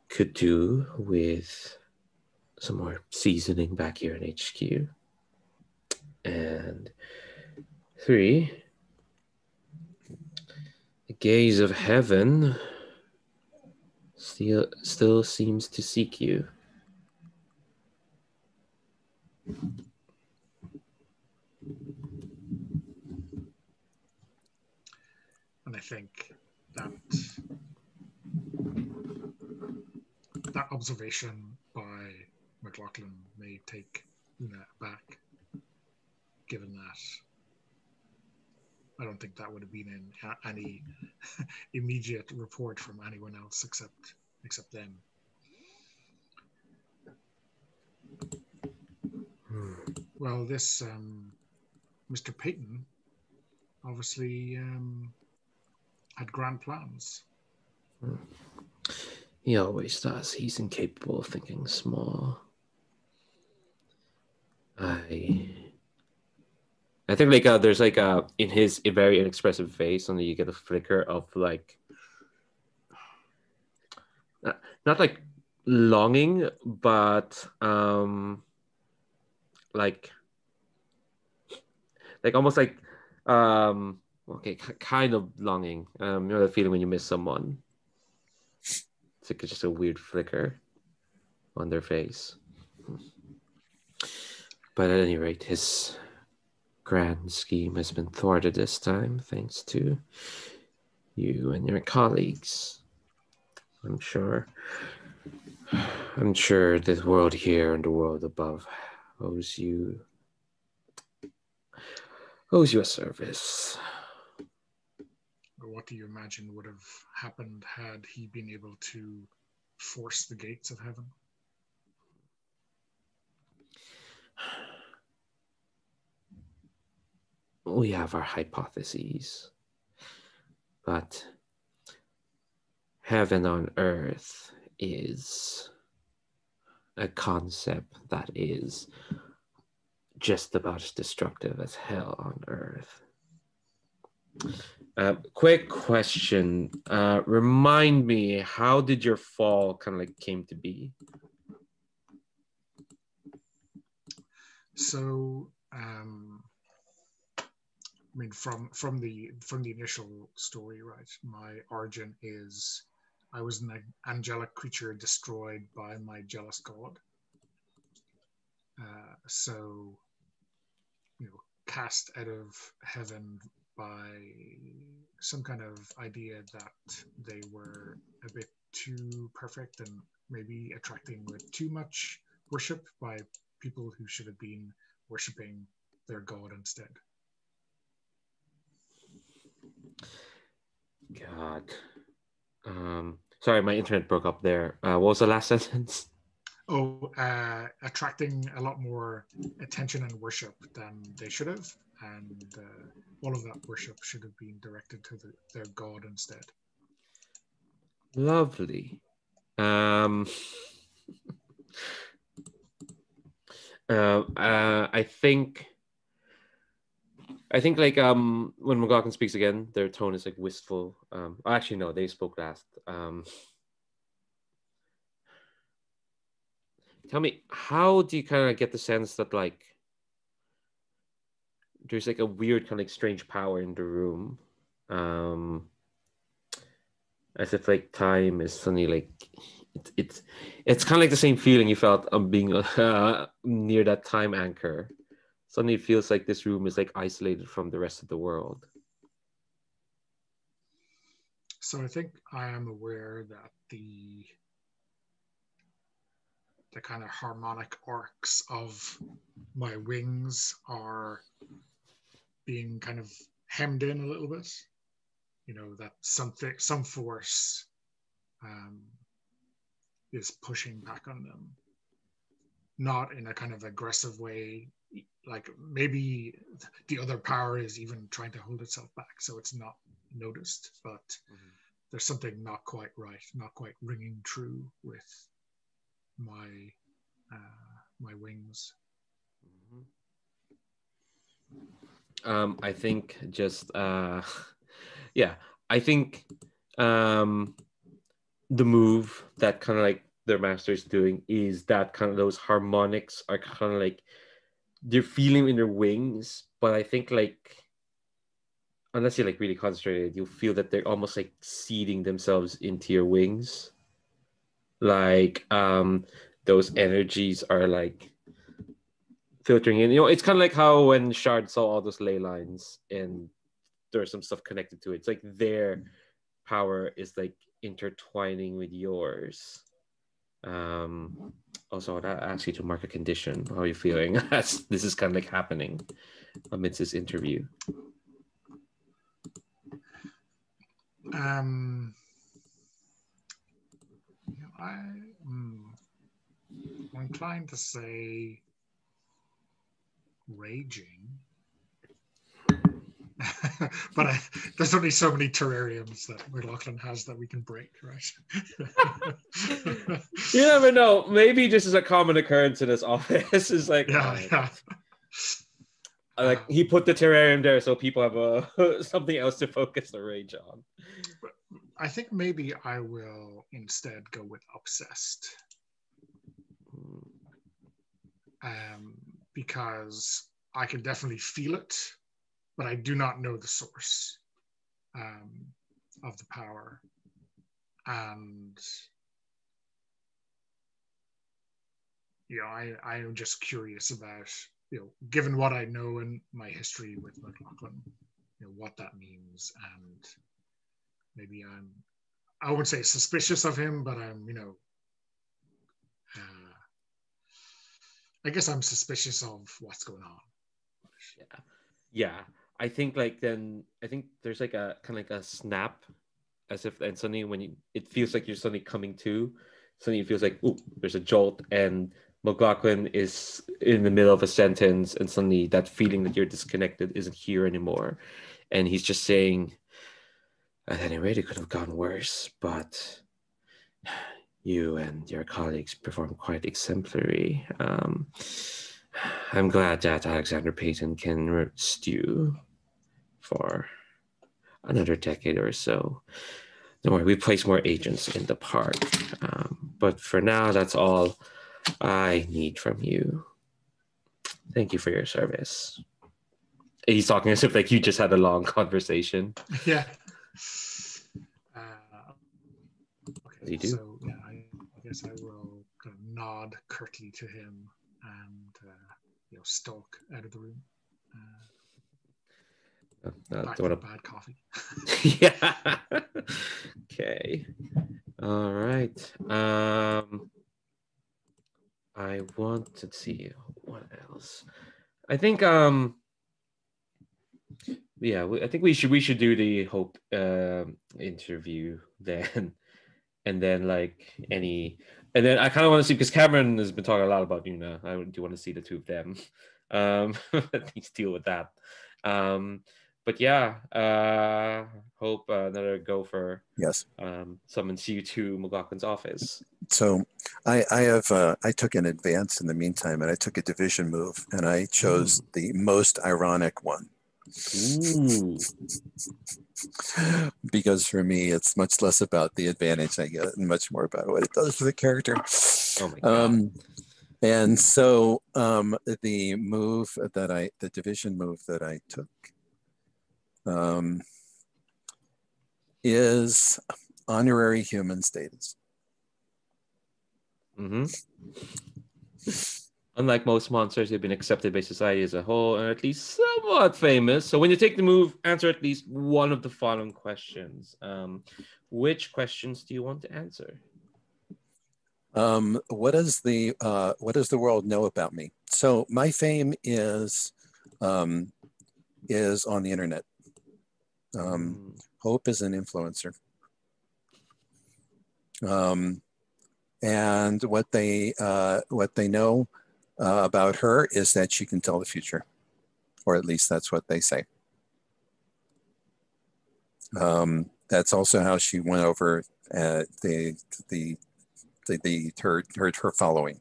could do with some more seasoning back here in HQ. And three, the gaze of heaven still still seems to seek you. And I think that that observation by McLaughlin may take Una back, given that I don't think that would have been in any <laughs> immediate report from anyone else except except them. Well, this um, Mr. Payton obviously um, had grand plans. He always does. He's incapable of thinking small. I I think like uh, there's like a in his very inexpressive face, and you get a flicker of like not like longing, but um, like like almost like um okay kind of longing. Um you know the feeling when you miss someone? It's like just a weird flicker on their face. But at any rate his grand scheme has been thwarted this time thanks to you and your colleagues i'm sure i'm sure this world here and the world above owes you owes you a service. What do you imagine would have happened had he been able to force the gates of heaven? We have our hypotheses, but heaven on earth is a concept that is just about as destructive as hell on Earth. Uh, quick question. Uh, remind me, how did your fall kind of like came to be? So, um, mean, from from the from the initial story, right? My origin is I was an angelic creature destroyed by my jealous god. Uh, so you know cast out of heaven by some kind of idea that they were a bit too perfect and maybe attracting with too much worship by people who should have been worshiping their god instead. God. Um, sorry, my internet broke up there. Uh, what was the last <laughs> sentence? oh, uh, attracting a lot more attention and worship than they should have, and uh, all of that worship should have been directed to the, their god instead. Lovely. Um, <laughs> uh, uh, I think. I think like um when McLaughlin speaks again, their tone is like wistful. Um, actually no, they spoke last. Um, tell me how do you kind of get the sense that like there's like a weird kind of like strange power in the room um as if like time is suddenly like it, it's it's kind of like the same feeling you felt of being uh, <laughs> near that time anchor suddenly it feels like this room is like isolated from the rest of the world so i think i am aware that the the kind of harmonic arcs of my wings are being kind of hemmed in a little bit. You know, that something, some force um, is pushing back on them. Not in a kind of aggressive way, like maybe the other power is even trying to hold itself back so it's not noticed, but mm-hmm. there's something not quite right, not quite ringing true with my uh, my wings. Mm-hmm. Um, I think just uh, <laughs> yeah, I think um, the move that kind of like their master is doing is that kind of those harmonics are kind of like they're feeling in their wings, but I think like unless you're like really concentrated, you'll feel that they're almost like seeding themselves into your wings. Like um those energies are like filtering in. You know it's kind of like how when shard saw all those ley lines and there's some stuff connected to it it's like their power is like intertwining with yours um also that asks you to mark a condition. How are you feeling? <laughs> As this is kind of like happening amidst this interview. Um I, mm, I'm inclined to say raging. <laughs> but I, there's only so many terrariums that McLaughlin has that we can break, right? <laughs> you never know. Maybe this is a common occurrence in his office. <laughs> is like, yeah, yeah. like he put the terrarium there so people have a something else to focus their rage on. I think maybe I will instead go with obsessed. Um, because I can definitely feel it, but I do not know the source um, of the power. And you know, I, I am just curious about, you know, given what I know in my history with McLaughlin, you know, what that means. And maybe I'm, I would say suspicious of him, but I'm, you know, uh, I guess I'm suspicious of what's going on. Yeah. Yeah. I think like then I think there's like a kind of like a snap as if and suddenly when you it feels like you're suddenly coming to, suddenly it feels like oh there's a jolt and McLaughlin is in the middle of a sentence and suddenly that feeling that you're disconnected isn't here anymore. And he's just saying, at any rate, it could have gone worse, but you and your colleagues performed quite exemplary. Um, I'm glad that Alexander Payton can stew for another decade or so. Don't worry, we place more agents in the park. Um, but for now, that's all I need from you. Thank you for your service. He's talking as if like you just had a long conversation. <laughs> Yeah. Uh, okay, You do? So yeah, I, I guess I will kind of nod curtly to him and uh, you know stalk out of the room. Uh, Uh, back don't to wanna- bad coffee. <laughs> <laughs> yeah. <laughs> okay. All right. Um, I want to see what else. I think. Um. Yeah, we, I think we should we should do the hope um interview then, and then like any, and then I kind of want to see because Cameron has been talking a lot about Yuna. I do want to see the two of them. <laughs> Um, <laughs> at least deal with that. Um, but yeah, uh, hope uh, another go for Yes. um, summons you to McLaughlin's office. So I, I have uh, I took an advance in the meantime, and I took a division move, and I chose the most ironic one Ooh, because for me, it's much less about the advantage I get and much more about what it does for the character. oh my god! Um, and so um, the move that I, the division move that I took, um, is honorary human status. hmm Unlike most monsters, they've been accepted by society as a whole and at least somewhat famous. So when you take the move, answer at least one of the following questions. Um, which questions do you want to answer? Um, what does the uh, what does the world know about me? So my fame is um, is on the internet. Um, Mm, Hope is an influencer. Um, and what they uh, what they know uh, about her is that she can tell the future, or at least that's what they say. Um, that's also how she went over uh, the the the, the her, her her following.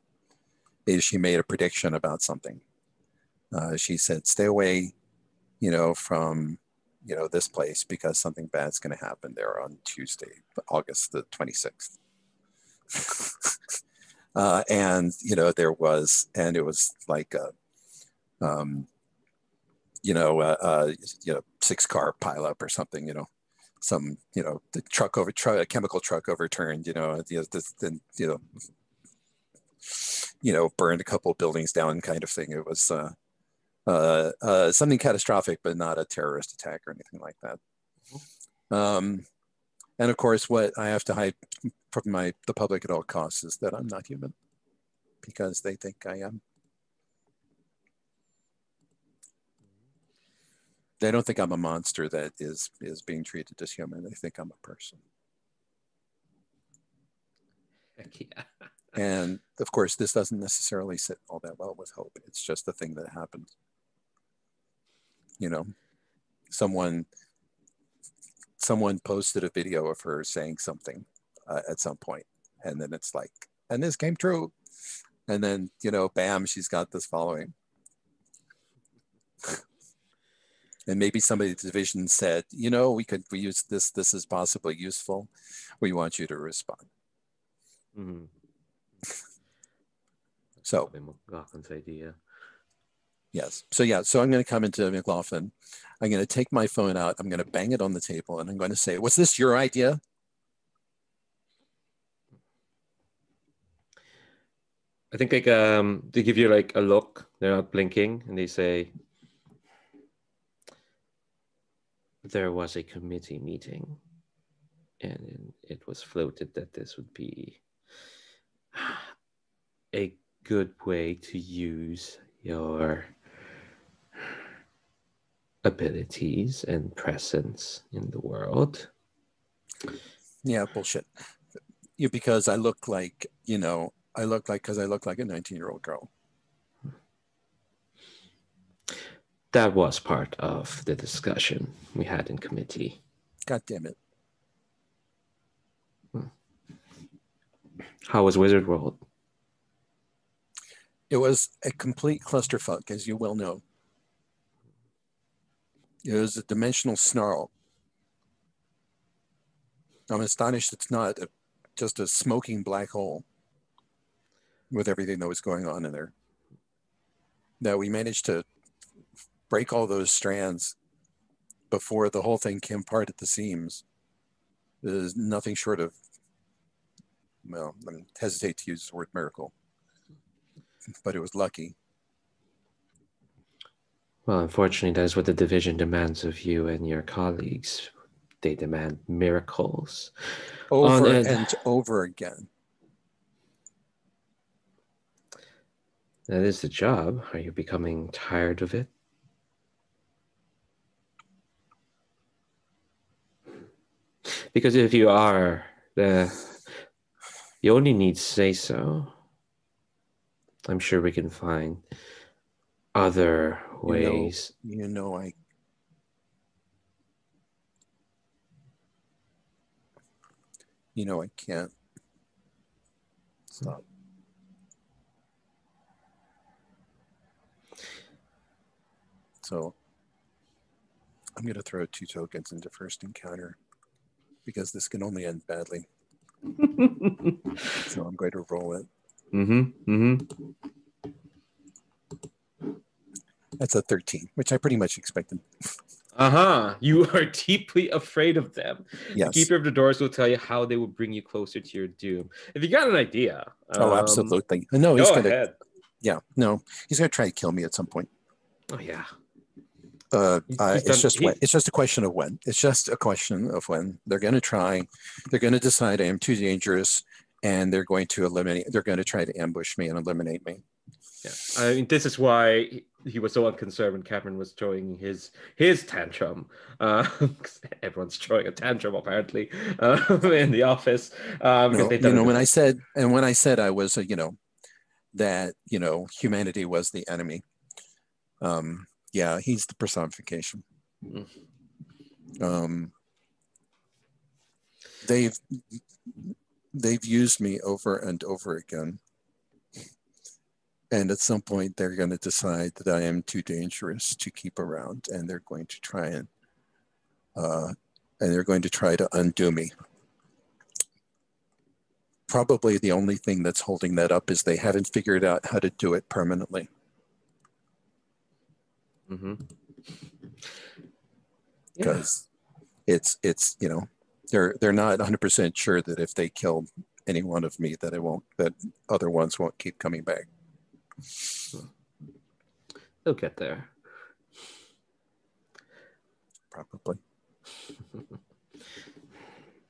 Is she made a prediction about something? Uh, she said, "Stay away, you know, from you know this place because something bad's going to happen there on Tuesday, August the 26th. <laughs> uh, and you know there was, and it was like a, um, you know, uh, uh, you know, six car pileup or something. You know, some you know the truck over truck, a chemical truck overturned. You know, the, the, then you know, you know, burned a couple buildings down, kind of thing. It was. Uh, uh, uh, something catastrophic, but not a terrorist attack or anything like that. Um, and of course, what I have to hide from my the public at all costs is that I'm not human, because they think I am. They don't think I'm a monster that is is being treated as human. They think I'm a person. heck yeah. <laughs> And of course, this doesn't necessarily sit all that well with Hope. It's just a thing that happens. You know, someone someone posted a video of her saying something uh, at some point, and then it's like, and this came true, and then you know, bam, she's got this following. and maybe somebody at the division said, you know, we could we use this. This is possibly useful. We want you to respond. Mm-hmm. <laughs> So McLaughlin's idea. yes, so yeah, so I'm going to come into McLaughlin. I'm going to take my phone out. I'm going to bang it on the table, and I'm going to say, "Was this your idea?" I think like um they give you like a look, they're not blinking, and they say there was a committee meeting and it was floated that this would be a good way to use your abilities and presence in the world. Yeah, bullshit. You because I look like you know I look like because I look like a 19 year old girl. That was part of the discussion we had in committee. God damn it! Hmm. How was Wizard World? It was a complete clusterfuck, as you well know. It was a dimensional snarl. I'm astonished it's not a, just a smoking black hole with everything that was going on in there. That we managed to break all those strands before the whole thing came apart at the seams. There's nothing short of, well, I hesitate to use the word miracle, but it was lucky. Well, unfortunately, that is what the division demands of you and your colleagues. They demand miracles. Over it. and over again. That is the job. Are you becoming tired of it? Because if you are, the you only need to say so. I'm sure we can find other You know- ways. You know, I. You know, I can't stop. So I'm going to throw two tokens into first encounter because this can only end badly. <laughs> So I'm going to roll it. mm-hmm. Mm-hmm. That's a 13, which I pretty much expected. Uh-huh. You <laughs> are deeply afraid of them. Yes. The keeper of the doors will tell you how they will bring you closer to your doom. If you got an idea. oh, um, absolutely. No, he's Go going to, ahead. yeah, no, he's going to try to kill me at some point. Oh yeah. Uh, uh, it's done- just he- when. It's just a question of when. It's just a question of when they're going to try. They're going to decide I am too dangerous, and they're going to eliminate. They're going to try to ambush me and eliminate me. Yeah. I mean, this is why he- was so unconcerned when Cameron was throwing his his tantrum. Uh, <laughs> everyone's throwing a tantrum apparently uh, <laughs> in the office. Um, No, they you know, it- when I said and when I said I was, a, you know, that you know humanity was the enemy. Um, yeah, he's the personification. Mm. Um, they've they've used me over and over again. And at some point, they're going to decide that I am too dangerous to keep around, and they're going to try and uh, and they're going to try to undo me. Probably the only thing that's holding that up is they haven't figured out how to do it permanently. Mhm. Yeah. because it's it's you know they're they're not 100% sure that if they kill any one of me that it won't that other ones won't keep coming back They'll get there. probably <laughs>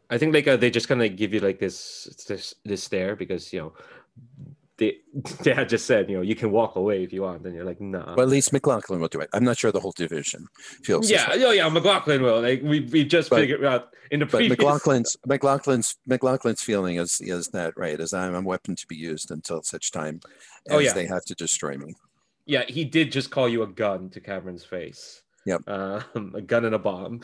I think like uh, they just kind of give you like this this this stare because you know <laughs> they had just said you know you can walk away if you want and you're like nah. well at least mclaughlin will do it i'm not sure the whole division feels this yeah, way. yeah, yeah. McLaughlin will. Like we we just But- figured out in the but previous. mclaughlin's mclaughlin's mclaughlin's feeling is is that right as i'm a weapon to be used until such time as Oh, yeah. they have to destroy me Yeah, he did just call you a gun to Cameron's face. Yep. Um, a gun and a bomb.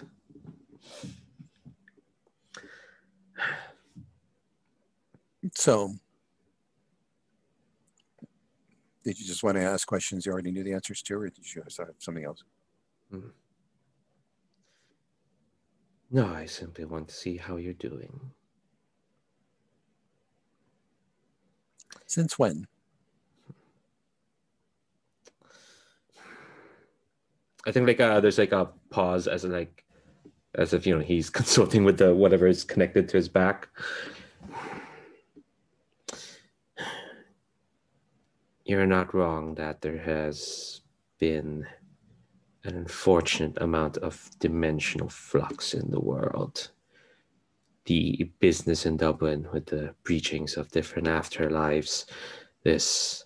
so did you just want to ask questions you already knew the answers to or did you have something else No, I simply want to see how you're doing. Since when? I think like uh, there's like a pause as in, like as if you know he's <laughs> consulting with the whatever is connected to his back. You're not wrong that there has been an unfortunate amount of dimensional flux in the world. The business in Dublin with the preachings of different afterlives, this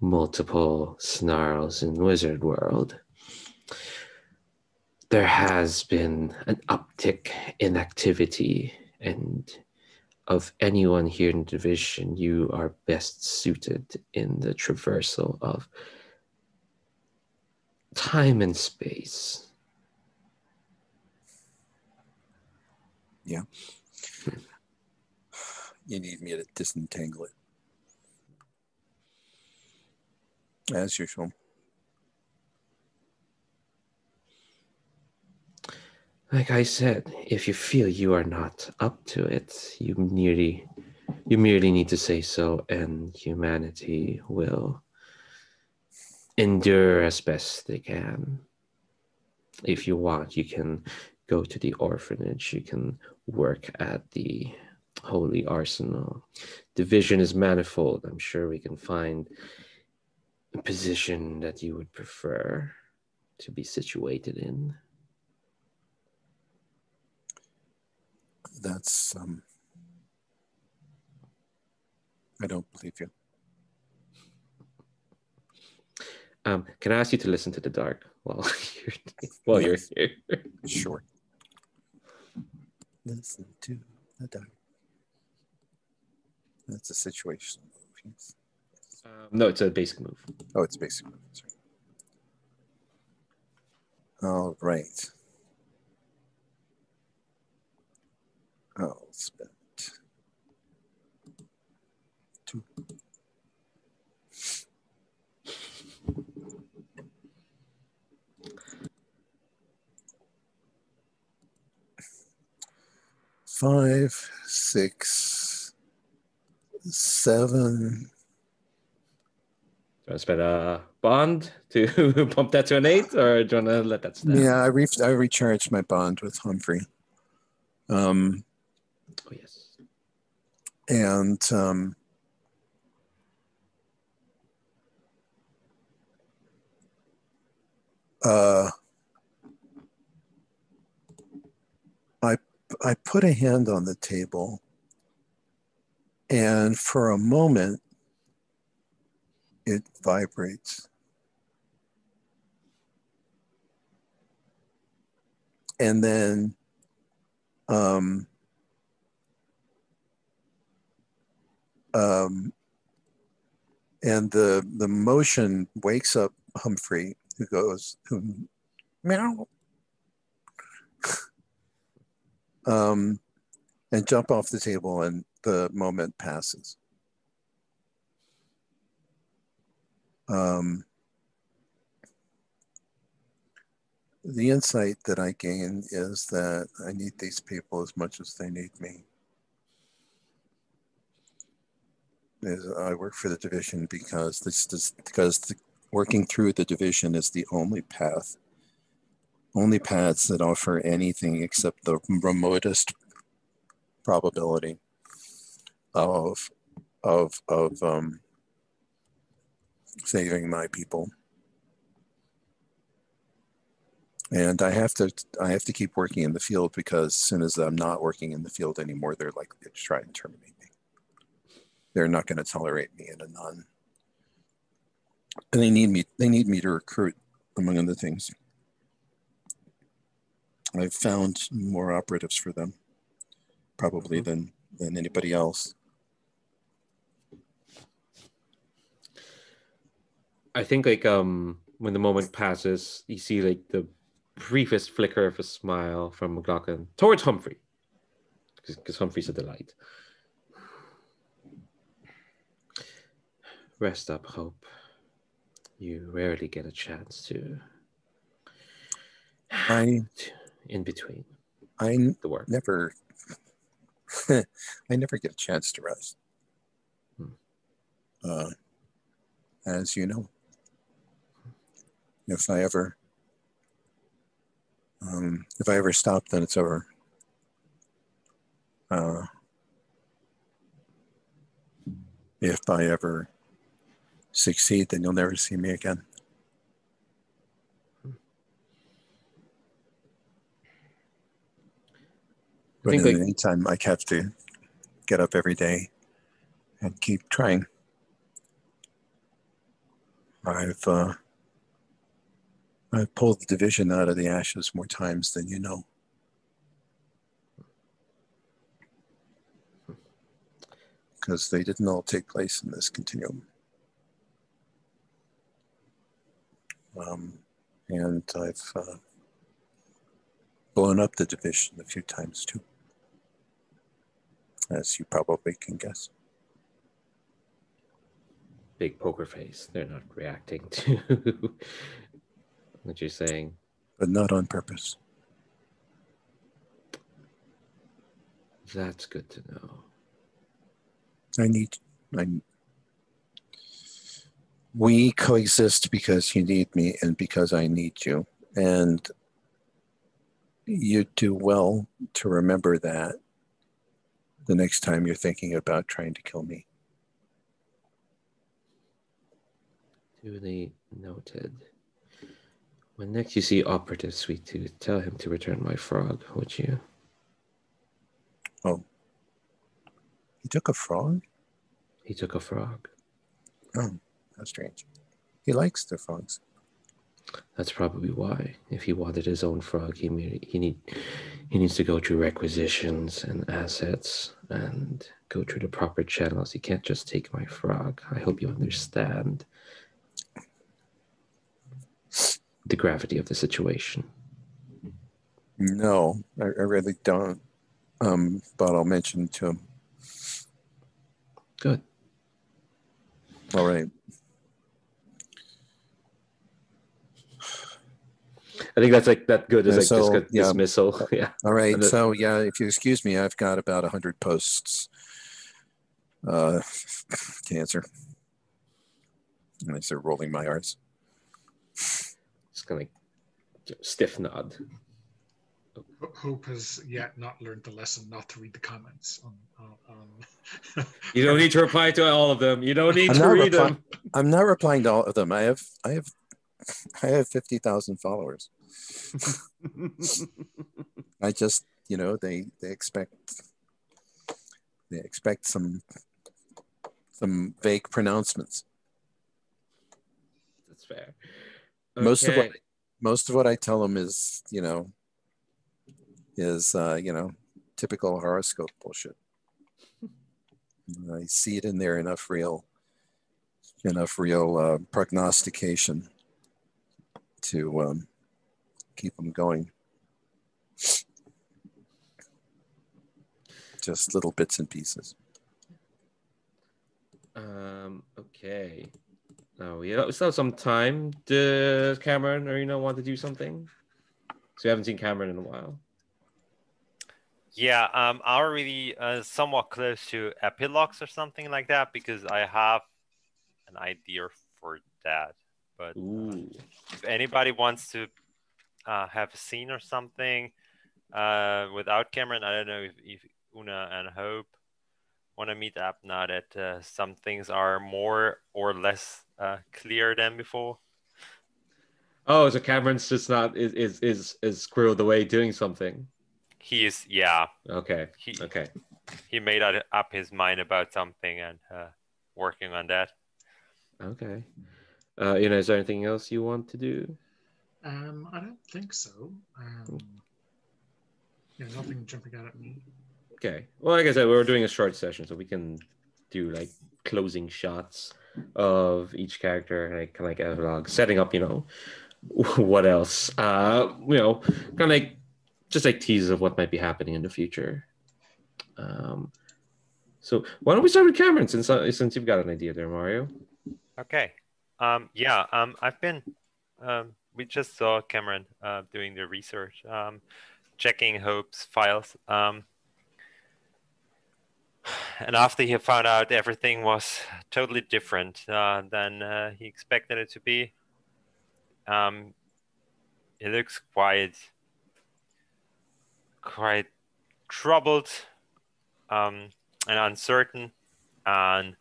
multiple snarls in wizard world there has been an uptick in activity and of anyone here in the division you are best suited in the traversal of time and space Yeah. Hmm. You need me to disentangle it. As usual. Like i said if you feel you are not up to it you merely you merely need to say so and humanity will endure as best they can. If you want you can go to the orphanage you can work at the holy arsenal. The division is manifold. I'm sure we can find a position that you would prefer to be situated in That's um I don't believe you. Um, can I ask you to listen to the dark while <laughs> you're while you're here? Sure. Listen to the dark. That's a situational move. Yes. Um, no, it's a basic move. Oh, it's a basic move. Sorry. All right. I'll spend two. Five, six, seven. Do you want to spend a bond to <laughs> pump that to an eight, or do you want to let that stand? Yeah, I, re- I recharged my bond with Humphrey. Um, Oh yes. and um, uh, I I put a hand on the table, and for a moment, it vibrates, and then. Um, um, and the the motion wakes up Humphrey, who goes, who meow, <laughs> um, and jump off the table, and the moment passes. Um, the insight that I gain is that I need these people as much as they need me. Is I work for the division because this is because the, working through the division is the only path, only paths that offer anything except the remotest probability of of of um, saving my people. And I have to I have to keep working in the field because as soon as I'm not working in the field anymore, they're likely to try and terminate they're not going to tolerate me in a non. And they need me. They need me to recruit, among other things. I've found more operatives for them, probably than than anybody else. I think like um when the moment passes, you see like the briefest flicker of a smile from McLaughlin towards Humphrey, because Humphrey's a delight. Rest up, Hope. You rarely get a chance to. I in between I n- the work. never, <laughs> I never get a chance to rest. Hmm. Uh, as you know, if I ever, um, if I ever stop, then it's over. Uh, if I ever succeed, then you'll never see me again. But in like- the meantime, I have to get up every day and keep trying. I've uh, I've pulled the division out of the ashes more times than you know. Because they didn't all take place in this continuum. Um, and I've uh, blown up the division a few times too, as you probably can guess. Big poker face. They're not reacting <laughs> to what you're saying. But not on purpose. That's good to know. I need, I, we coexist because you need me and because I need you. And you do well to remember that the next time you're thinking about trying to kill me. Duly noted. When next you see Operative Sweet Tooth, tell him to return my frog, would you? Oh. He took a frog? He took a frog. Oh, how strange. He likes the frogs. That's probably why. If he wanted his own frog, he he need he needs to go through requisitions and assets and go through the proper channels. He can't just take my frog. I hope you understand the gravity of the situation. No, I, I really don't. Um, but I'll mention to him. Good. All right. I think that's like that good as Yeah, like so, just a yeah. dismissal. <laughs> Yeah. All right. The- So yeah, if you excuse me, I've got about hundred posts uh, <laughs> to answer. And I start rolling my eyes. Just gonna like, stiff nod. Hope has yet not learned the lesson not to read the comments on. on, on <laughs> You don't need to reply to all of them. You don't need I'm to read reply- them. I'm not replying to all of them. I have I have I have fifty thousand followers. <laughs> I just you know they they expect they expect some some vague pronouncements. That's fair. Most of what most of what I tell them is, you know, is uh, you know, typical horoscope bullshit. I see it in there enough real, enough real uh, prognostication to um, keep them going. Just little bits and pieces. Um, okay. Now we have, we still have some time. Does Cameron or you know want to do something? So we haven't seen Cameron in a while. Yeah, um, I'm already uh, somewhat close to epilogues or something like that because I have an idea for that. But uh, if anybody wants to uh, have a scene or something uh, without Cameron, I don't know if, if Una and Hope want to meet up now that uh, some things are more or less uh, clear than before. Oh, so Cameron's just not is is is is squirreled away doing something. He is, yeah, Okay. he Okay. he made up up his mind about something and uh, working on that. Okay. Uh, you know, is there anything else you want to do? Um, I don't think so. Um, yeah, nothing jumping out at me. Okay. Well, like I said, we're doing a short session, so we can do like closing shots of each character, like kind of like epilogue, setting up, you know, <laughs> what else. Uh, you know, kind of like just like teases of what might be happening in the future. Um, so why don't we start with Cameron since uh, since you've got an idea there, Mario? Okay. Um, yeah. Um, I've been. Um, we just saw Cameron uh, doing the research. Um, checking Hope's files. Um, and after he found out everything was totally different uh, than uh, he expected it to be, um, he looks quite, quite troubled um, and uncertain. And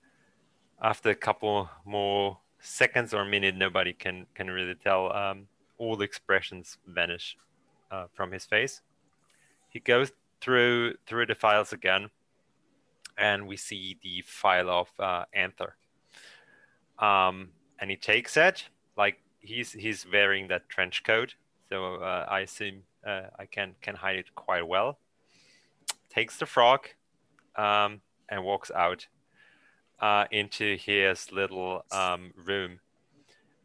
after a couple more seconds or minute, nobody can can really tell. Um, all the expressions vanish uh, from his face. He goes through through the files again, and we see the file of uh, Anther. Um, and he takes it like he's he's wearing that trench coat, so uh, I assume uh, I can can hide it quite well. Takes the frog um, and walks out uh, into his little um, room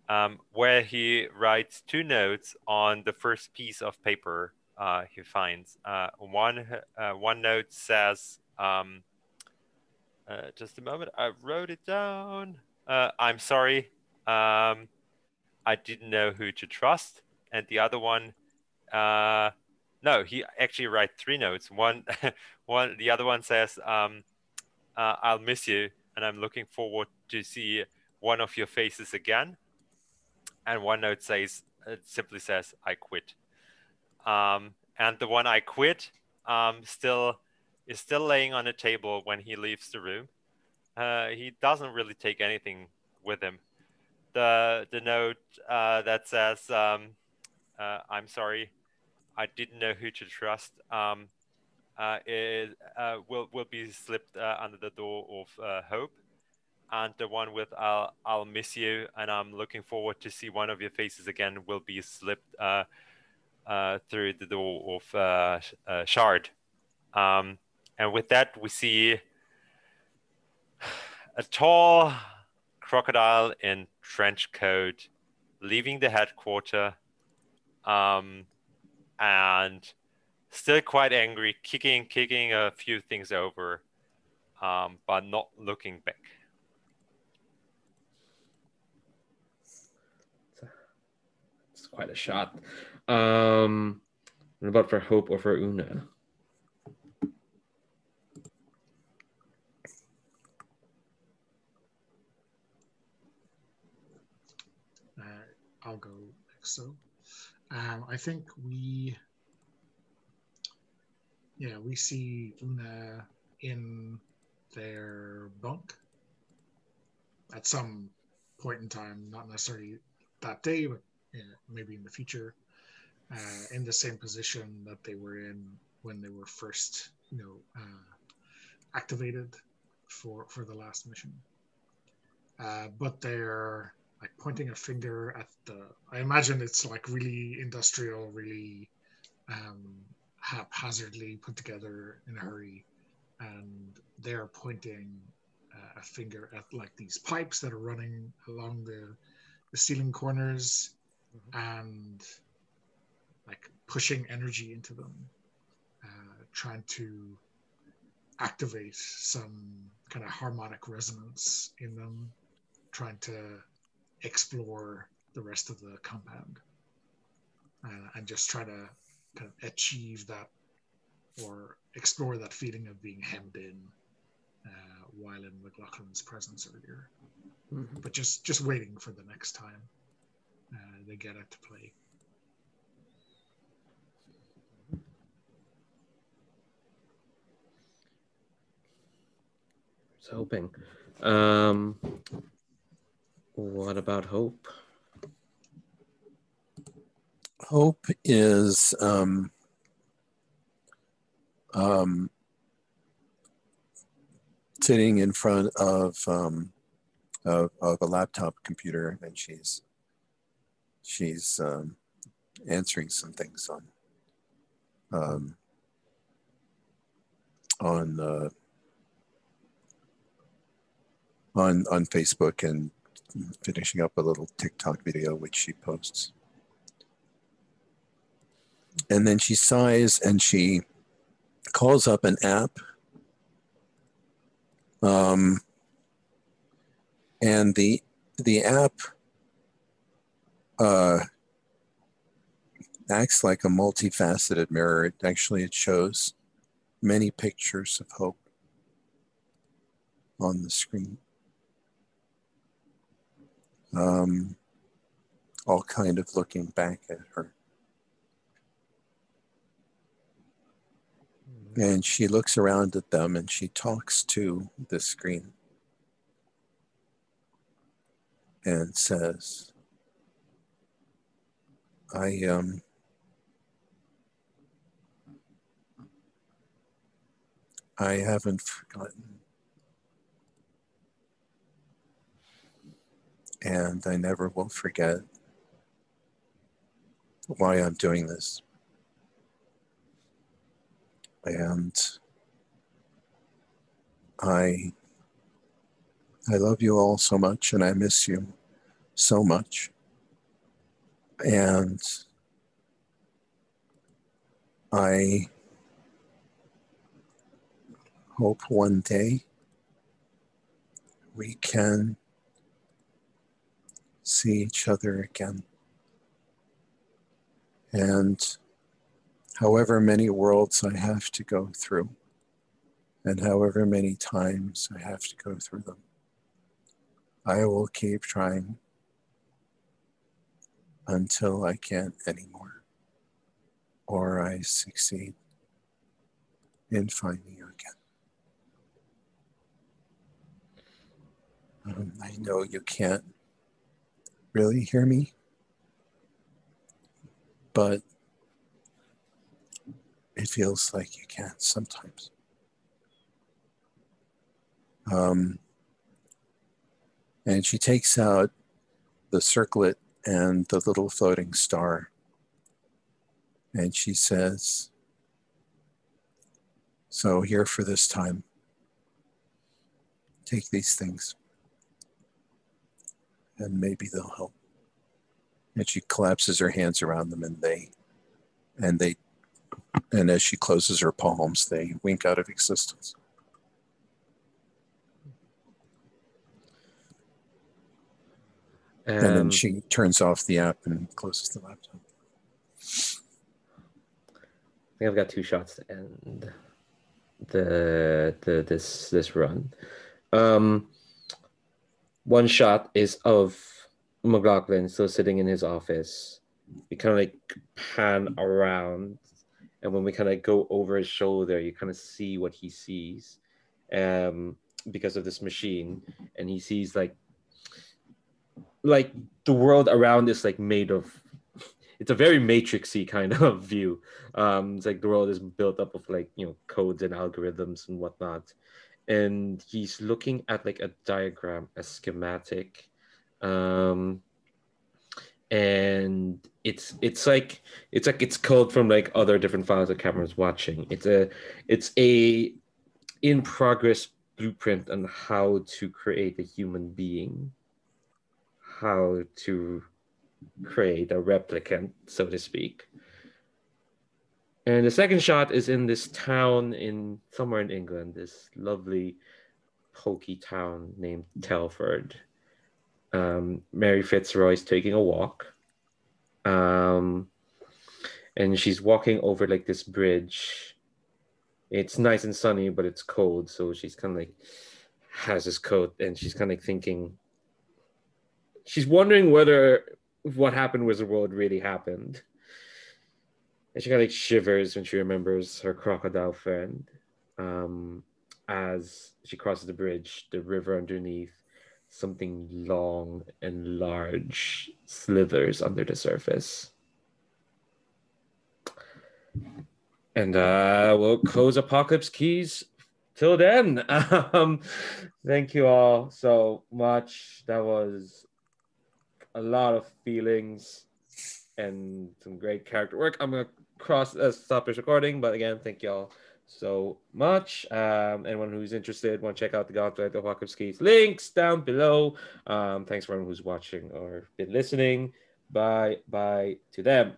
um, where he writes two notes on the first piece of paper uh, he finds. Uh, one uh, one note says, um, uh, "Just a moment, I wrote it down. Uh, I'm sorry, um, I didn't know who to trust." And the other one, uh, no, he actually writes three notes. One, <laughs> one, the other one says, um, "I'll miss you, and I'm looking forward to see one of your faces again." and one note says it simply says I quit. Um, and the one I quit um, still is still laying on the table when he leaves the room. Uh, he doesn't really take anything with him. The the note uh, that says um, uh, I'm sorry, I didn't know who to trust. Um, uh, it, uh, will will be slipped uh, under the door of hope and the one with I'll, I'll miss you and I'm looking forward to see one of your faces again will be slipped uh, uh, through the door of uh Shard. Um, and with that, we see a tall crocodile in trench coat leaving the headquarters um, and still quite angry, kicking, kicking a few things over, um, but not looking back. It's quite a shot. Um, what about for Hope or for Una? Uh, I'll go next. So, um, I think we, yeah, we see Una in their bunk at some point in time, not necessarily that day, but maybe in the future, uh, in the same position that they were in when they were first, you know, uh, activated for for the last mission. Uh, but they're like pointing a finger at the. I imagine it's like really industrial, really um, haphazardly put together in a hurry, and they're pointing uh, a finger at like these pipes that are running along the the ceiling corners mm-hmm. and like pushing energy into them, uh, trying to activate some kind of harmonic resonance in them, trying to explore the rest of the compound, uh, and just try to kind of achieve that or explore that feeling of being hemmed in uh, while in McLaughlin's presence earlier. Mm-hmm. But just just waiting for the next time uh, they get it to play. Just hoping. Um, what about hope? Hope is um, um, sitting in front of, um, of, of a laptop computer, and she's she's um, answering some things on um, on uh, on on Facebook and finishing up a little TikTok video which she posts. And then she sighs and she calls up an app. Um, and the the app uh, acts like a multifaceted mirror. It actually it shows many pictures of hope on the screen. Um, all kind of looking back at her. And she looks around at them and she talks to the screen and says, I um I haven't forgotten. And I never will forget why I'm doing this. And I I love you all so much and I miss you so much. And I hope one day we can see each other again. And however many worlds I have to go through, and however many times I have to go through them, I will keep trying until I can't anymore, or I succeed in finding you again. Um, I know you can't really hear me, but it feels like you can sometimes. Um, and she takes out the circlet and the little floating star. And she says, So, here for this time, take these things and maybe they'll help. And she collapses her hands around them and they, and they, and as she closes her palms, they wink out of existence. and then she turns off the app and closes the laptop. I think I've got two shots to end the the this this run. Um, one shot is of McLaughlin still sitting in his office. We kind of like pan around, and when we kind of go over his shoulder, you kind of see what he sees, um, because of this machine, and he sees like like the world around is like made of it's a very matrixy kind <laughs> of view. Um it's like the world is built up of like you know codes and algorithms and whatnot. And he's looking at like a diagram a schematic um and it's it's like it's like it's code from like other different files that Cameron's watching it's a it's a in progress blueprint on how to create a human being how to create a replicant, so to speak. And the second shot is in this town in somewhere in England, this lovely pokey town named Telford. Um, Mary Fitzroy's taking a walk. Um, and she's walking over like this bridge. It's nice and sunny, but it's cold. So she's kind of like has this coat and she's kind of like thinking, she's wondering whether what happened with the world really happened. And she kind of like shivers when she remembers her crocodile friend. Um, as she crosses the bridge, the river underneath, something long and large slithers under the surface. And uh, we'll close Apocalypse Keys till then. <laughs> Um, thank you all so much. That was a lot of feelings and some great character work. I'm gonna cross uh, stop this recording, but again, thank y'all so much. Um, anyone who's interested, want to check out the Gauntlet of Apocalypse Keys links down below. Um, thanks for everyone who's watching or been listening. Bye bye to them.